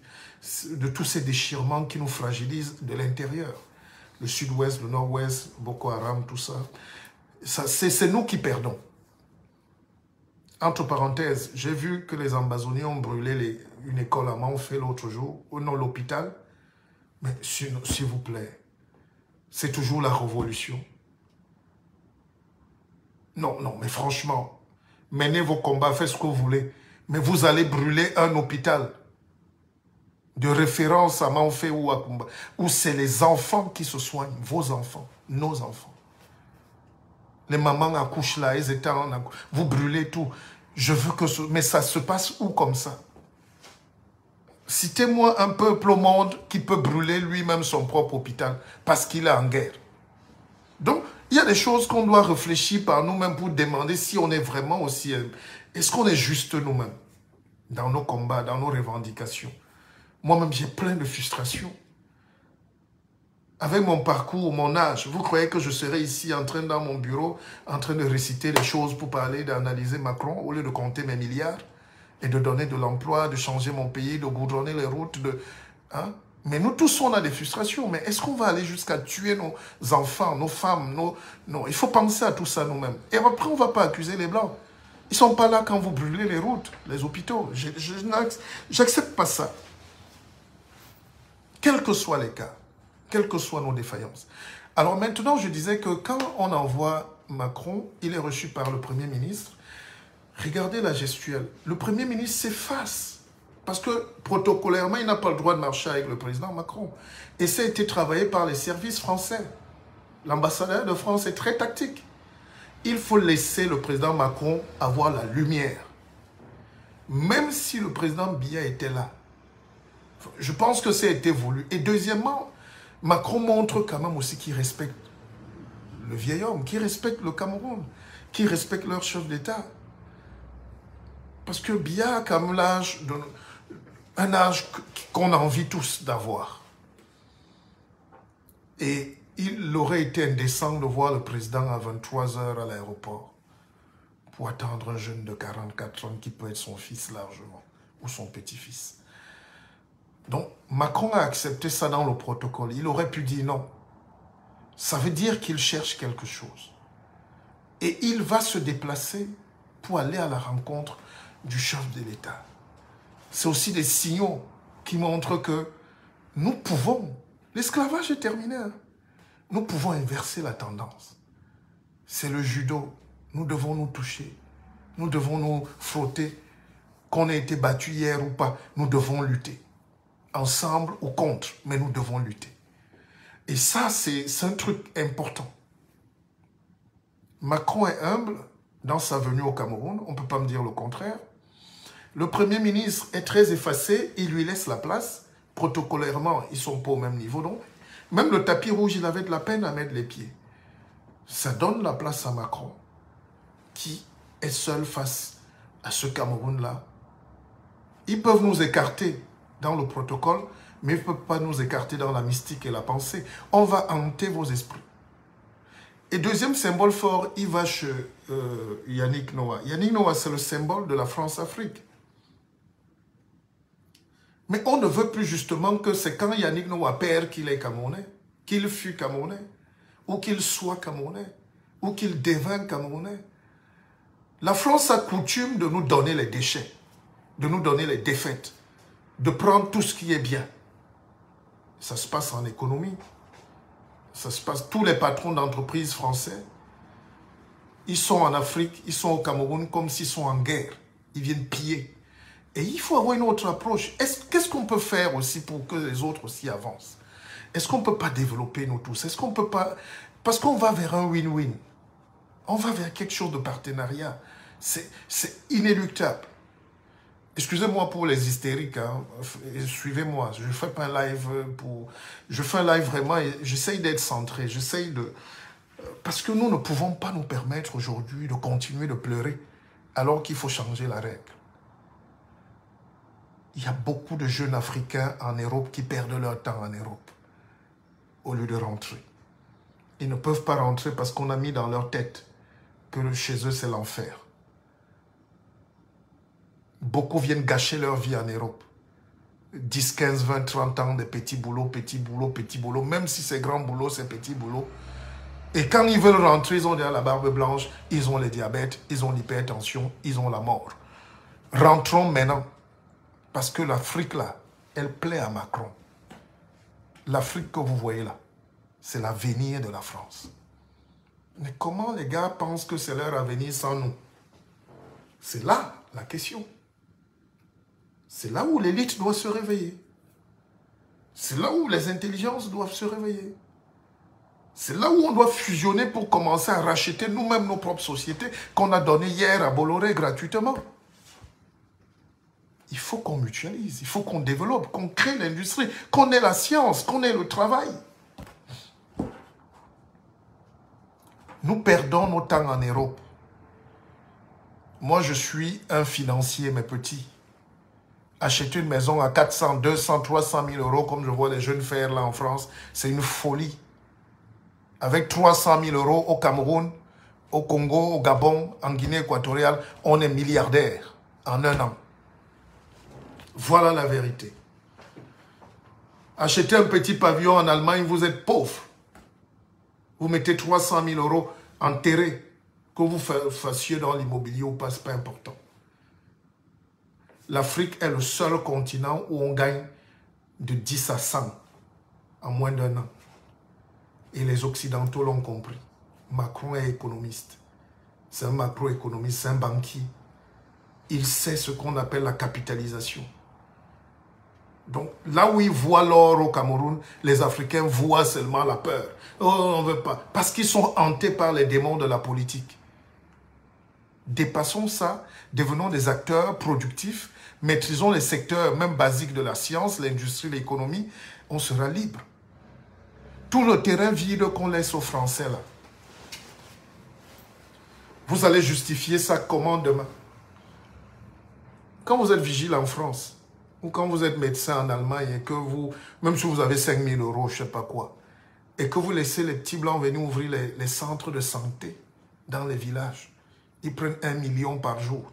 de tous ces déchirements qui nous fragilisent de l'intérieur. Le sud-ouest, le nord-ouest, Boko Haram, tout ça. ça C'est nous qui perdons. Entre parenthèses, j'ai vu que les Ambazoniens ont brûlé une école à Manfait l'autre jour, ou non l'hôpital. Mais s'il vous plaît, c'est toujours la révolution. Non, non, mais franchement, menez vos combats, faites ce que vous voulez mais vous allez brûler un hôpital de référence à Manfé ou à Kumba, où c'est les enfants qui se soignent, vos enfants, nos enfants. Les mamans accouchent là, elles étaient en Vous brûlez tout. Je veux que ce... Mais ça se passe où comme ça? Citez-moi un peuple au monde qui peut brûler lui-même son propre hôpital parce qu'il est en guerre. Donc, il y a des choses qu'on doit réfléchir par nous-mêmes pour demander si on est vraiment aussi... Est-ce qu'on est juste nous-mêmes dans nos combats, dans nos revendications? Moi-même, j'ai plein de frustrations. Avec mon parcours, mon âge, vous croyez que je serais ici en train, dans mon bureau, en train de réciter les choses pour parler, d'analyser Macron, au lieu de compter mes milliards et de donner de l'emploi, de changer mon pays, de goudronner les routes, de... Hein? Mais nous tous, on a des frustrations. Mais est-ce qu'on va aller jusqu'à tuer nos enfants, nos femmes nos... Non, il faut penser à tout ça nous-mêmes. Et après, on ne va pas accuser les Blancs. Ils ne sont pas là quand vous brûlez les routes, les hôpitaux. Je n'accepte pas ça. Quels que soient les cas, quelles que soient nos défaillances. Alors maintenant, je disais que quand on envoie Macron, il est reçu par le Premier ministre. Regardez la gestuelle. Le Premier ministre s'efface. Parce que protocolairement, il n'a pas le droit de marcher avec le président Macron. Et ça a été travaillé par les services français. L'ambassadeur de France est très tactique. Il faut laisser le président Macron avoir la lumière. Même si le président Biya était là. Je pense que ça a été voulu. Et deuxièmement, Macron montre quand même aussi qu'il respecte le vieil homme, qu'il respecte le Cameroun, qu'il respecte leur chef d'État. Parce que Biya quand même l'âge un âge qu'on a envie tous d'avoir. Et il aurait été indécent de voir le président à 23 heures à l'aéroport pour attendre un jeune de 44 ans qui peut être son fils largement, ou son petit-fils. Donc, Macron a accepté ça dans le protocole. Il aurait pu dire non. Ça veut dire qu'il cherche quelque chose. Et il va se déplacer pour aller à la rencontre du chef de l'État c'est aussi des signaux qui montrent que nous pouvons, l'esclavage est terminé, hein. nous pouvons inverser la tendance. C'est le judo, nous devons nous toucher, nous devons nous frotter, qu'on ait été battu hier ou pas, nous devons lutter. Ensemble ou contre, mais nous devons lutter. Et ça, c'est un truc important. Macron est humble dans sa venue au Cameroun, on ne peut pas me dire le contraire. Le Premier ministre est très effacé, il lui laisse la place. Protocolairement, ils ne sont pas au même niveau. Même le tapis rouge, il avait de la peine à mettre les pieds. Ça donne la place à Macron, qui est seul face à ce Cameroun-là. Ils peuvent nous écarter dans le protocole, mais ils ne peuvent pas nous écarter dans la mystique et la pensée. On va hanter vos esprits. Et deuxième symbole fort, il euh, Yannick Noah. Yannick Noah, c'est le symbole de la France-Afrique. Mais on ne veut plus justement que c'est quand Yannick Noah perd qu'il est Camerounais, qu'il fut Camerounais, ou qu'il soit Camerounais, ou qu'il devint Camerounais. La France a coutume de nous donner les déchets, de nous donner les défaites, de prendre tout ce qui est bien. Ça se passe en économie. Ça se passe, tous les patrons d'entreprises français, ils sont en Afrique, ils sont au Cameroun comme s'ils sont en guerre. Ils viennent piller. Et il faut avoir une autre approche. Qu'est-ce qu'on peut faire aussi pour que les autres aussi avancent? Est-ce qu'on ne peut pas développer nous tous? Est-ce qu'on peut pas... Parce qu'on va vers un win-win. On va vers quelque chose de partenariat. C'est inéluctable. Excusez-moi pour les hystériques, hein. suivez-moi. Je fais pas un live pour... Je fais un live vraiment j'essaye d'être centré. J'essaye de... Parce que nous ne pouvons pas nous permettre aujourd'hui de continuer de pleurer alors qu'il faut changer la règle il y a beaucoup de jeunes Africains en Europe qui perdent leur temps en Europe au lieu de rentrer. Ils ne peuvent pas rentrer parce qu'on a mis dans leur tête que chez eux c'est l'enfer. Beaucoup viennent gâcher leur vie en Europe. 10, 15, 20, 30 ans de petits boulots, petits boulots, petits boulots. Même si c'est grand boulot, c'est petit boulot. Et quand ils veulent rentrer, ils ont déjà la barbe blanche, ils ont le diabète, ils ont l'hypertension, ils ont la mort. Rentrons maintenant. Parce que l'Afrique, là, elle plaît à Macron. L'Afrique que vous voyez là, c'est l'avenir de la France. Mais comment les gars pensent que c'est leur avenir sans nous? C'est là la question. C'est là où l'élite doit se réveiller. C'est là où les intelligences doivent se réveiller. C'est là où on doit fusionner pour commencer à racheter nous-mêmes nos propres sociétés qu'on a données hier à Bolloré gratuitement. Il faut qu'on mutualise, il faut qu'on développe, qu'on crée l'industrie, qu'on ait la science, qu'on ait le travail. Nous perdons nos temps en Europe. Moi, je suis un financier, mes petits. Acheter une maison à 400, 200, 300 000 euros, comme je vois les jeunes faire là en France, c'est une folie. Avec 300 000 euros au Cameroun, au Congo, au Gabon, en Guinée équatoriale, on est milliardaire en un an. Voilà la vérité. Acheter un petit pavillon en Allemagne, vous êtes pauvre. Vous mettez 300 000 euros enterrés. Que vous fassiez dans l'immobilier ou pas, ce pas important. L'Afrique est le seul continent où on gagne de 10 à 100 en moins d'un an. Et les Occidentaux l'ont compris. Macron est économiste. C'est un macroéconomiste, c'est un banquier. Il sait ce qu'on appelle la capitalisation. Donc, là où ils voient l'or au Cameroun, les Africains voient seulement la peur. Oh, on ne veut pas. Parce qu'ils sont hantés par les démons de la politique. Dépassons ça, devenons des acteurs productifs, maîtrisons les secteurs même basiques de la science, l'industrie, l'économie, on sera libre. Tout le terrain vide qu'on laisse aux Français là. Vous allez justifier ça comment demain? Quand vous êtes vigile en France, ou quand vous êtes médecin en Allemagne et que vous, même si vous avez 5 000 euros, je ne sais pas quoi, et que vous laissez les petits blancs venir ouvrir les, centres de santé dans les villages, ils prennent un million par jour.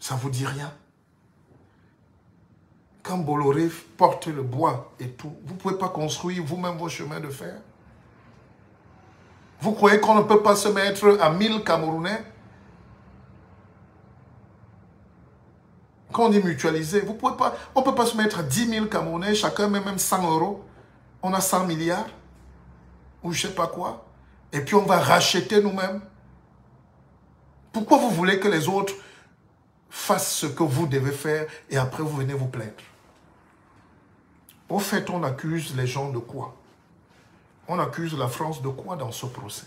Ça ne vous dit rien? Quand Bolloré porte le bois et tout, vous ne pouvez pas construire vous-même vos chemins de fer? Vous croyez qu'on ne peut pas se mettre à 1000 Camerounais Quand on dit mutualiser, vous pouvez pas, on ne peut pas se mettre à 10 000 Camerounais, chacun met même 100 euros. On a 100 milliards, ou je ne sais pas quoi. Et puis on va racheter nous-mêmes. Pourquoi vous voulez que les autres fassent ce que vous devez faire et après vous venez vous plaindre? Au fait, on accuse les gens de quoi? On accuse la France de quoi dans ce procès?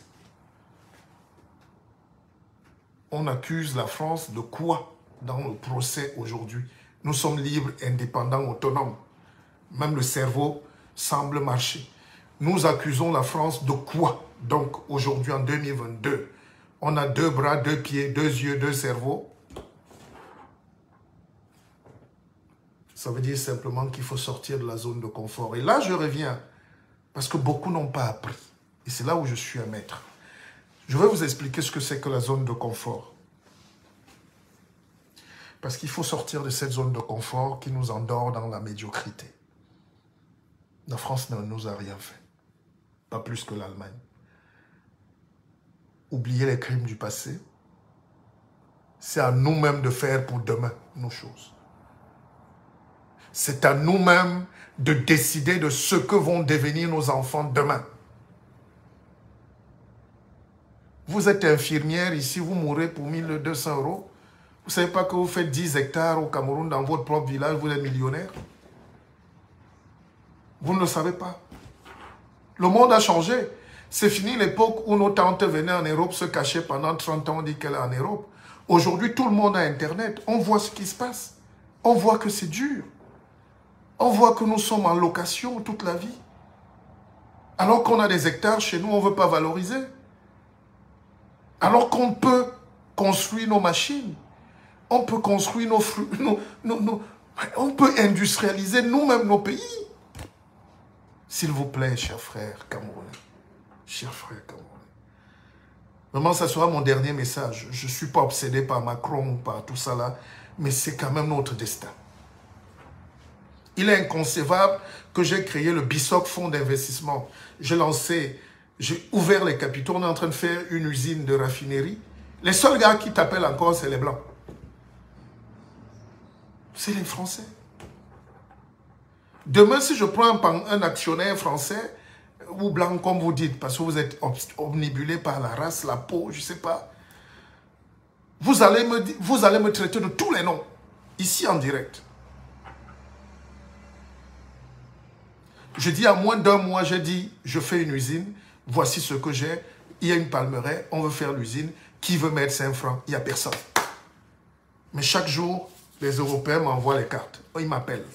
On accuse la France de quoi? Dans le procès aujourd'hui. Nous sommes libres, indépendants, autonomes. Même le cerveau semble marcher. Nous accusons la France de quoi Donc aujourd'hui en 2022, on a deux bras, deux pieds, deux yeux, deux cerveaux. Ça veut dire simplement qu'il faut sortir de la zone de confort. Et là, je reviens, parce que beaucoup n'ont pas appris. Et c'est là où je suis un maître. Je vais vous expliquer ce que c'est que la zone de confort. Parce qu'il faut sortir de cette zone de confort qui nous endort dans la médiocrité. La France ne nous a rien fait. Pas plus que l'Allemagne. Oublier les crimes du passé. C'est à nous-mêmes de faire pour demain nos choses. C'est à nous-mêmes de décider de ce que vont devenir nos enfants demain. Vous êtes infirmière ici, vous mourrez pour 1200 euros. Vous ne savez pas que vous faites 10 hectares au Cameroun dans votre propre village, vous êtes millionnaire? Vous ne le savez pas. Le monde a changé. C'est fini l'époque où nos tantes venaient en Europe se cacher pendant 30 ans, on dit qu'elle est en Europe. Aujourd'hui, tout le monde a Internet. On voit ce qui se passe. On voit que c'est dur. On voit que nous sommes en location toute la vie. Alors qu'on a des hectares chez nous, on ne veut pas valoriser. Alors qu'on peut construire nos machines on peut construire nos fruits, on peut industrialiser nous-mêmes nos pays. S'il vous plaît, chers frères camerounais, chers frères camerounais. Vraiment, ça sera mon dernier message. Je ne suis pas obsédé par Macron ou par tout ça là, mais c'est quand même notre destin. Il est inconcevable que j'ai créé le BISOC Fonds d'investissement. J'ai lancé, j'ai ouvert les capitaux, on est en train de faire une usine de raffinerie. Les seuls gars qui t'appellent encore, c'est les Blancs c'est les Français. Demain, si je prends un, actionnaire français, ou blanc comme vous dites, parce que vous êtes omnibulé par la race, la peau, je ne sais pas, vous allez, me, traiter de tous les noms, ici en direct. Je dis à moins d'un mois, j'ai dit, je fais une usine, voici ce que j'ai, il y a une palmeraie, on veut faire l'usine, qui veut mettre 5 francs Il n'y a personne. Mais chaque jour, les Européens m'envoient les cartes. Ils m'appellent.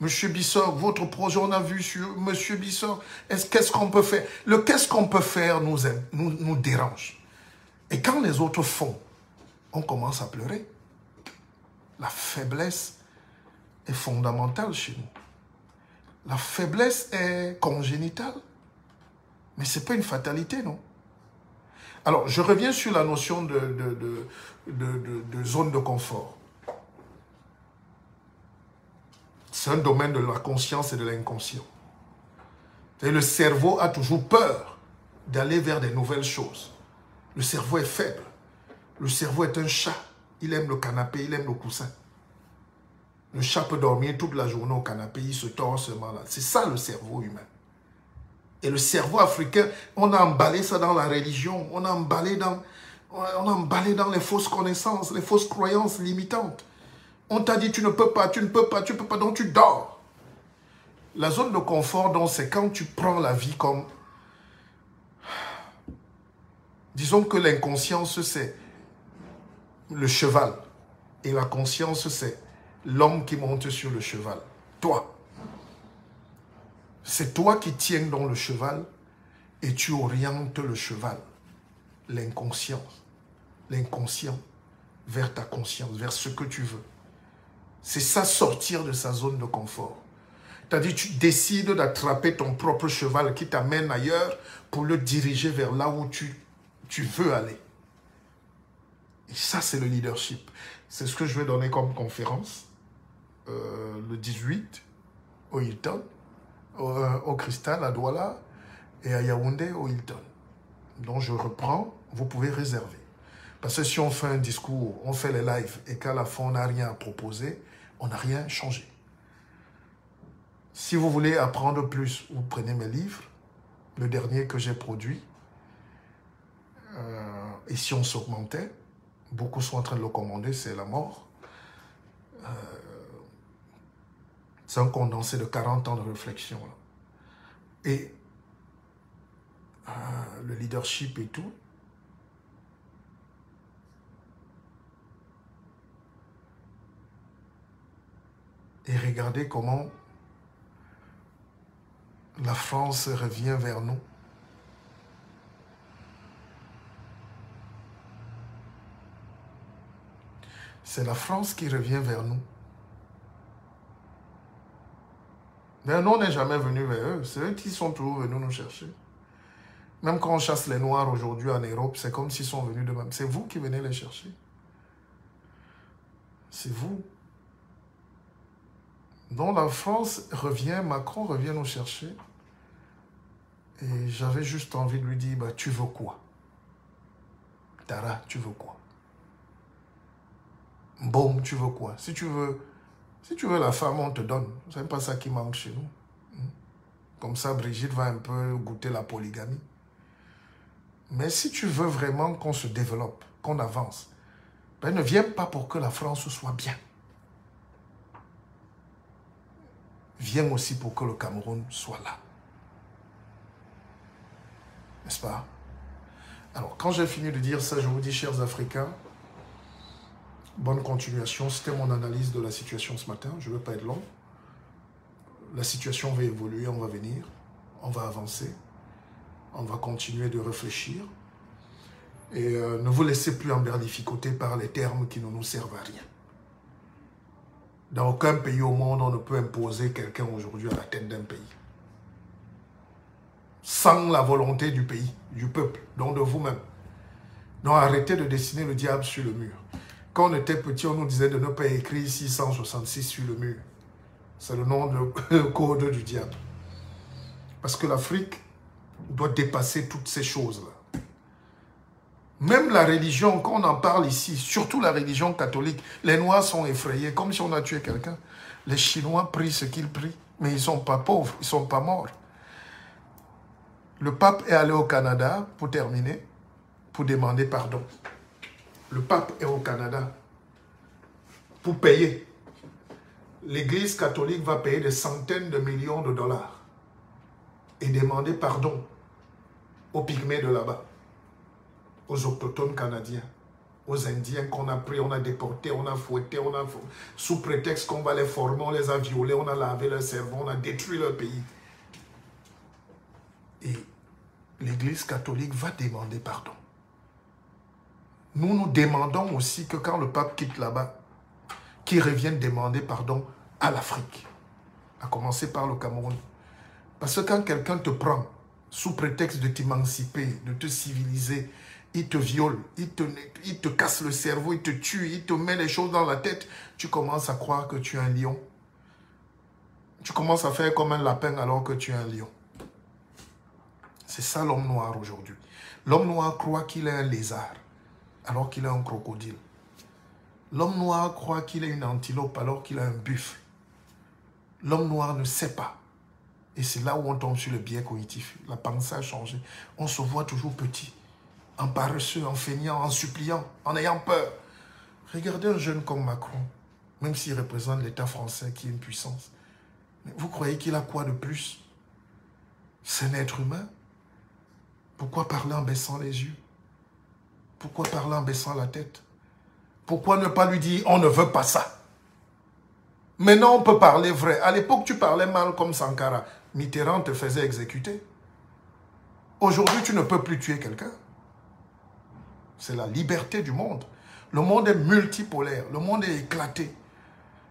Monsieur Bissor, votre projet, on a vu sur Monsieur Bissor, qu'est-ce qu'on peut faire? Le qu'est-ce qu'on peut faire nous, dérange. Et quand les autres font, on commence à pleurer. La faiblesse est fondamentale chez nous. La faiblesse est congénitale. Mais ce n'est pas une fatalité, non? Alors, je reviens sur la notion de zone de confort. C'est un domaine de la conscience et de l'inconscient. Le cerveau a toujours peur d'aller vers des nouvelles choses. Le cerveau est faible. Le cerveau est un chat. Il aime le canapé, il aime le coussin. Le chat peut dormir toute la journée au canapé, il se tord seulement là. C'est ça le cerveau humain. Et le cerveau africain, on a emballé ça dans la religion, on a emballé dans, on a emballé dans les fausses connaissances, les fausses croyances limitantes. On t'a dit tu ne peux pas, tu ne peux pas, tu ne peux pas, donc tu dors. La zone de confort, donc, c'est quand tu prends la vie comme... Disons que l'inconscience, c'est le cheval. Et la conscience, c'est l'homme qui monte sur le cheval. Toi. C'est toi qui tiens dans le cheval et tu orientes le cheval. L'inconscience. L'inconscient vers ta conscience, vers ce que tu veux. C'est ça sortir de sa zone de confort. C'est-à-dire tu décides d'attraper ton propre cheval qui t'amène ailleurs pour le diriger vers là où tu, tu veux aller. Et ça, c'est le leadership. C'est ce que je vais donner comme conférence euh, le 18 au Hilton, au, euh, au, Cristal à Douala et à Yaoundé au Hilton. Donc je reprends, vous pouvez réserver. Parce que si on fait un discours, on fait les lives et qu'à la fin on n'a rien à proposer, on n'a rien changé. Si vous voulez apprendre plus, vous prenez mes livres, le dernier que j'ai produit, euh, et si on s'augmentait, beaucoup sont en train de le commander, c'est la mort. Euh, c'est un condensé de 40 ans de réflexion. Et euh, le leadership et tout, et regardez comment la France revient vers nous. C'est la France qui revient vers nous. Mais nous, on n'est jamais venu vers eux. C'est eux qui sont toujours venus nous chercher. Même quand on chasse les Noirs aujourd'hui en Europe, c'est comme s'ils sont venus de même. C'est vous qui venez les chercher. C'est vous. Donc la France revient, Macron revient nous chercher. Et j'avais juste envie de lui dire, bah, tu veux quoi? Tara, tu veux quoi? Bon, tu veux quoi? Si tu veux, si tu la femme, on te donne. C'est pas ça qui manque chez nous. Hmm? Comme ça, Brigitte va un peu goûter la polygamie. Mais si tu veux vraiment qu'on se développe, qu'on avance, ben ne viens pas pour que la France soit bien. Viens aussi pour que le Cameroun soit là. N'est-ce pas? Alors, quand j'ai fini de dire ça, je vous dis, chers Africains, bonne continuation. C'était mon analyse de la situation ce matin. Je ne veux pas être long. La situation va évoluer, on va venir, on va avancer, on va continuer de réfléchir. Et euh, ne vous laissez plus emberlificoter par les termes qui ne nous servent à rien. Dans aucun pays au monde, on ne peut imposer quelqu'un aujourd'hui à la tête d'un pays. Sans la volonté du pays, du peuple, donc de vous-même. Donc arrêtez de dessiner le diable sur le mur. Quand on était petit, on nous disait de ne pas écrire 666 sur le mur. C'est le nom de code du diable. Parce que l'Afrique doit dépasser toutes ces choses-là. Même la religion, quand on en parle ici, surtout la religion catholique, les Noirs sont effrayés, comme si on a tué quelqu'un. Les Chinois prient ce qu'ils prient, mais ils ne sont pas pauvres, ils ne sont pas morts. Le pape est allé au Canada, pour terminer, pour demander pardon. Le pape est au Canada pour payer. L'Église catholique va payer des centaines de millions de dollars et demander pardon aux pygmées de là-bas, aux autochtones canadiens, aux Indiens qu'on a pris, on a déporté, on a fouetté, on a sous prétexte qu'on va les former, on les a violés, on a lavé leur cerveau, on a détruit leur pays. Et l'Église catholique va demander pardon. Nous nous demandons aussi que quand le pape quitte là-bas, qu'il revienne demander pardon à l'Afrique, à commencer par le Cameroun. Parce que quand quelqu'un te prend sous prétexte de t'émanciper, de te civiliser, il te viole, il te, il te casse le cerveau, il te tue, il te met les choses dans la tête, tu commences à croire que tu es un lion. Tu commences à faire comme un lapin alors que tu es un lion. C'est ça l'homme noir aujourd'hui. L'homme noir croit qu'il est un lézard alors qu'il est un crocodile. L'homme noir croit qu'il est une antilope alors qu'il est un buffle. L'homme noir ne sait pas. Et c'est là où on tombe sur le biais cognitif. La pensée a changé. On se voit toujours petit, en paresseux, en feignant, en suppliant, en ayant peur. Regardez un jeune comme Macron, même s'il représente l'État français qui est une puissance. vous croyez qu'il a quoi de plus? C'est un être humain? Pourquoi parler en baissant les yeux? Pourquoi parler en baissant la tête? Pourquoi ne pas lui dire on ne veut pas ça? Maintenant, on peut parler vrai. À l'époque, tu parlais mal comme Sankara. Mitterrand te faisait exécuter. Aujourd'hui, tu ne peux plus tuer quelqu'un. C'est la liberté du monde. Le monde est multipolaire. Le monde est éclaté.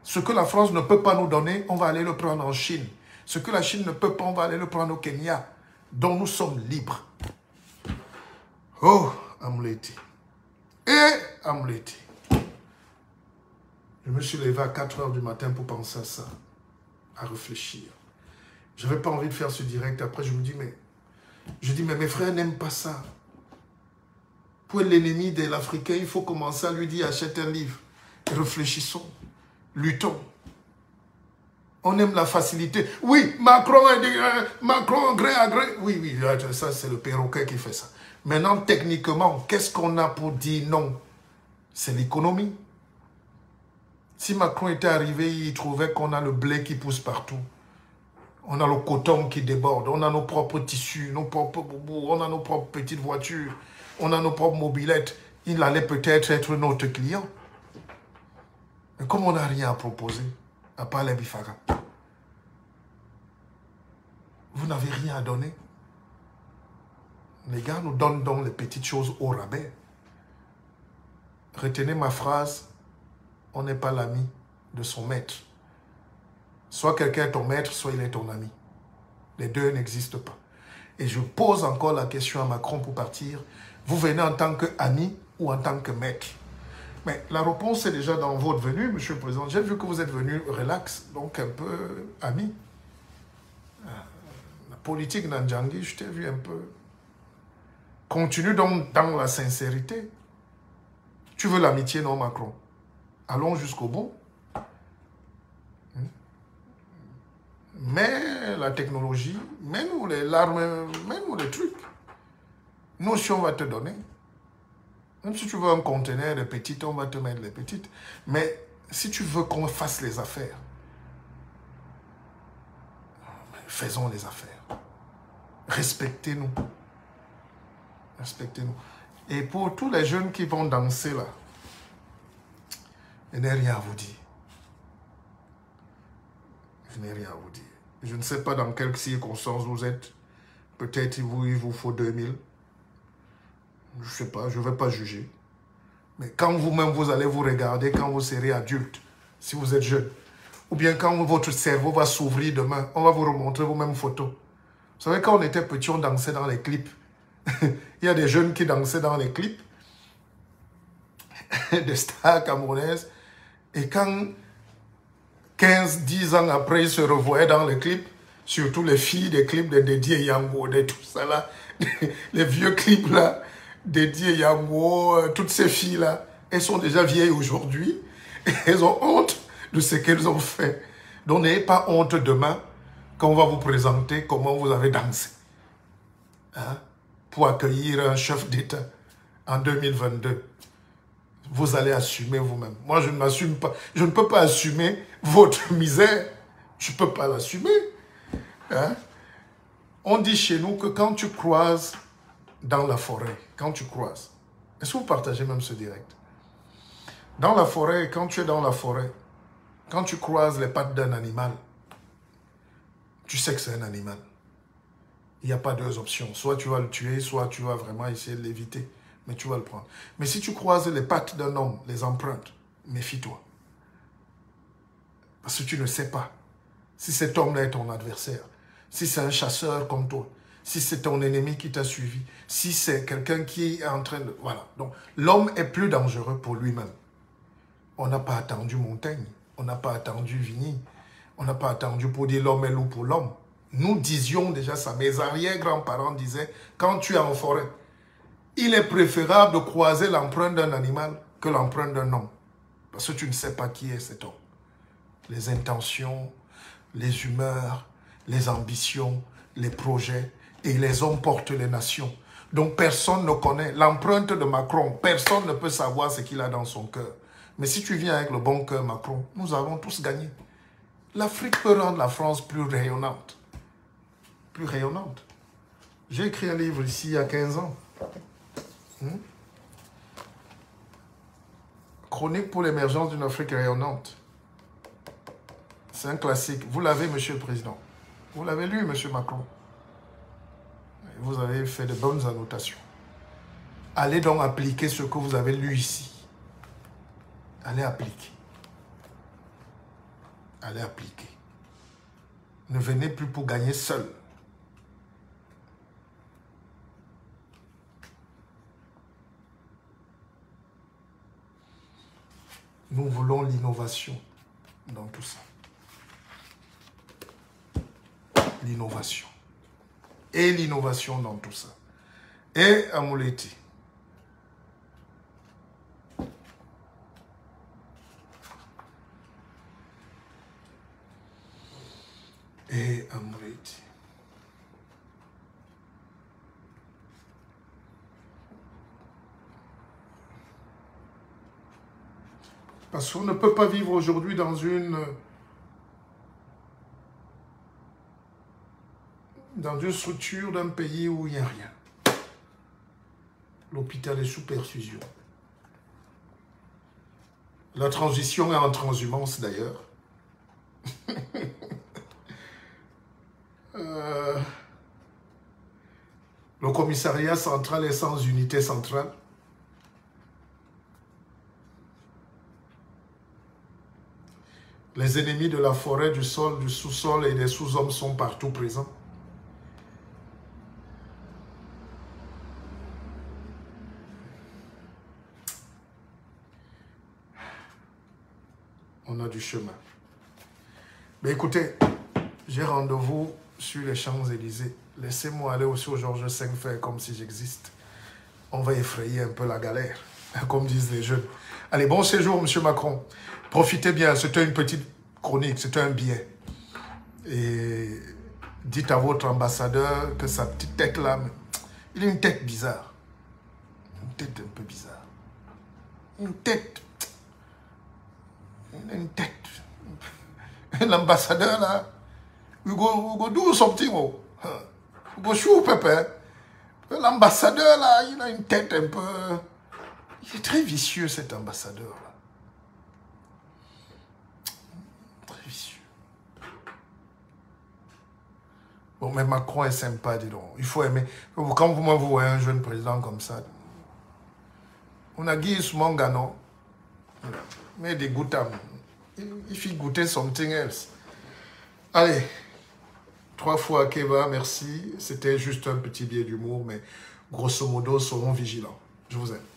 Ce que la France ne peut pas nous donner, on va aller le prendre en Chine. Ce que la Chine ne peut pas, on va aller le prendre au Kenya, dont nous sommes libres. Oh, Amleti. Et Amleti. Je me suis levé à 4 heures du matin pour penser à ça, à réfléchir. Je n'avais pas envie de faire ce direct. Après, je me dis, mais, je dis, mais mes frères n'aiment pas ça. Pour l'ennemi de l'Africain, il faut commencer à lui dire, achète un livre. Réfléchissons, luttons. On aime la facilité. Oui, Macron, euh, Macron, gré à gré. Oui, oui, ça c'est le perroquet qui fait ça. Maintenant, techniquement, qu'est-ce qu'on a pour dire non? C'est l'économie. Si Macron était arrivé, il trouvait qu'on a le blé qui pousse partout. On a le coton qui déborde, on a nos propres tissus, nos propres on a nos propres petites voitures, on a nos propres mobilettes. Il allait peut-être être notre client. Mais comme on n'a rien à proposer, à part les vous n'avez rien à donner. Les gars nous donnent donc les petites choses au rabais. Retenez ma phrase, on n'est pas l'ami de son maître. Soit quelqu'un est ton maître, soit il est ton ami. Les deux n'existent pas. Et je pose encore la question à Macron pour partir. Vous venez en tant qu'ami ou en tant que maître Mais la réponse est déjà dans votre venue, Monsieur le Président. J'ai vu que vous êtes venu relax, donc un peu ami. Euh, la politique Nanjangi, je t'ai vu un peu. Continue donc dans la sincérité. Tu veux l'amitié, non, Macron? Allons jusqu'au bout. Mais la technologie, mets-nous les larmes, mets-nous les trucs. Nous aussi, on va te donner. Même si tu veux un conteneur de petites, on va te mettre les petites. Mais si tu veux qu'on fasse les affaires, faisons les affaires. Respectez-nous. Respectez-nous. Et pour tous les jeunes qui vont danser là, je n'ai rien à vous dire. Je n'ai rien à vous dire. Je ne sais pas dans quelles circonstances vous êtes. Peut-être il vous faut 2000. Je sais pas, je ne vais pas juger. Mais quand vous-même vous allez vous regarder, quand vous serez adulte, si vous êtes jeune, ou bien quand votre cerveau va s'ouvrir demain, on va vous remontrer vos mêmes photos. Vous savez, quand on était petit, on dansait dans les clips. il y a des jeunes qui dansaient dans les clips, des stars camerounaises. Et quand 15, 10 ans après, ils se revoyaient dans les clips, surtout les filles des clips de Dédié Yango, de tout ça là, les vieux clips là, Dédié Yango, toutes ces filles là, elles sont déjà vieilles aujourd'hui. Elles ont honte de ce qu'elles ont fait. Donc n'ayez pas honte demain quand on va vous présenter comment vous avez dansé. Hein, pour accueillir un chef d'État en 2022 vous allez assumer vous-même. Moi, je ne m'assume pas. Je ne peux pas assumer votre misère. Je ne peux pas l'assumer. Hein? On dit chez nous que quand tu croises dans la forêt, quand tu croises, est-ce que vous partagez même ce direct? Dans la forêt, quand tu es dans la forêt, quand tu croises les pattes d'un animal, tu sais que c'est un animal. Il n'y a pas deux options. Soit tu vas le tuer, soit tu vas vraiment essayer de l'éviter. Mais tu vas le prendre. Mais si tu croises les pattes d'un homme, les empreintes, méfie-toi. Parce que tu ne sais pas si cet homme-là est ton adversaire, si c'est un chasseur comme toi, si c'est ton ennemi qui t'a suivi, si c'est quelqu'un qui est en train de... Voilà. Donc, l'homme est plus dangereux pour lui-même. On n'a pas attendu Montaigne, on n'a pas attendu Vigny, on n'a pas attendu pour dire l'homme est loup pour l'homme. Nous disions déjà ça. Mes arrière-grands-parents disaient, quand tu es en forêt, il est préférable de croiser l'empreinte d'un animal que l'empreinte d'un homme. Parce que tu ne sais pas qui est cet homme. Les intentions, les humeurs, les ambitions, les projets, et les hommes portent les nations. Donc personne ne connaît l'empreinte de Macron. Personne ne peut savoir ce qu'il a dans son cœur. Mais si tu viens avec le bon cœur, Macron, nous avons tous gagné. L'Afrique peut rendre la France plus rayonnante. Plus rayonnante. J'ai écrit un livre ici il y a 15 ans. Hmm? Chronique pour l'émergence d'une Afrique rayonnante. C'est un classique. Vous l'avez, Monsieur le Président. Vous l'avez lu, Monsieur Macron. Vous avez fait de bonnes annotations. Allez donc appliquer ce que vous avez lu ici. Allez appliquer allez appliquer. Ne venez plus pour gagner seul. Nous voulons l'innovation dans tout ça. L'innovation. Et l'innovation dans tout ça. Et Amouleti. et Amrit. Parce qu'on ne peut pas vivre aujourd'hui dans une dans une structure d'un pays où il n'y a rien. L'hôpital est sous perfusion. La transition est en transhumance d'ailleurs. Euh, le commissariat central est sans unité centrale. Les ennemis de la forêt, du sol, du sous-sol et des sous-hommes sont partout présents. On a du chemin. Mais écoutez, j'ai rendez-vous sur les Champs-Élysées. Laissez-moi aller aussi au Georges V faire comme si j'existe. On va effrayer un peu la galère, comme disent les jeunes. Allez, bon séjour, Monsieur Macron. Profitez bien, c'était une petite chronique, c'était un billet. Et dites à votre ambassadeur que sa petite tête là, il a une tête bizarre. Une tête un peu bizarre. Une tête. Une tête. L'ambassadeur là, we go, do something. We go show Pepe. L'ambassadeur, là, il a une tête un peu... Il est très vicieux, cet ambassadeur-là. Très vicieux. Bon, mais Macron est sympa, dis donc. Il faut aimer. Quand vous me voyez un jeune président comme ça, on a Guy Mais des gouttes Il faut goûter something else. Allez. Trois fois Keva, merci. C'était juste un petit biais d'humour, mais grosso modo, serons vigilants. Je vous aime.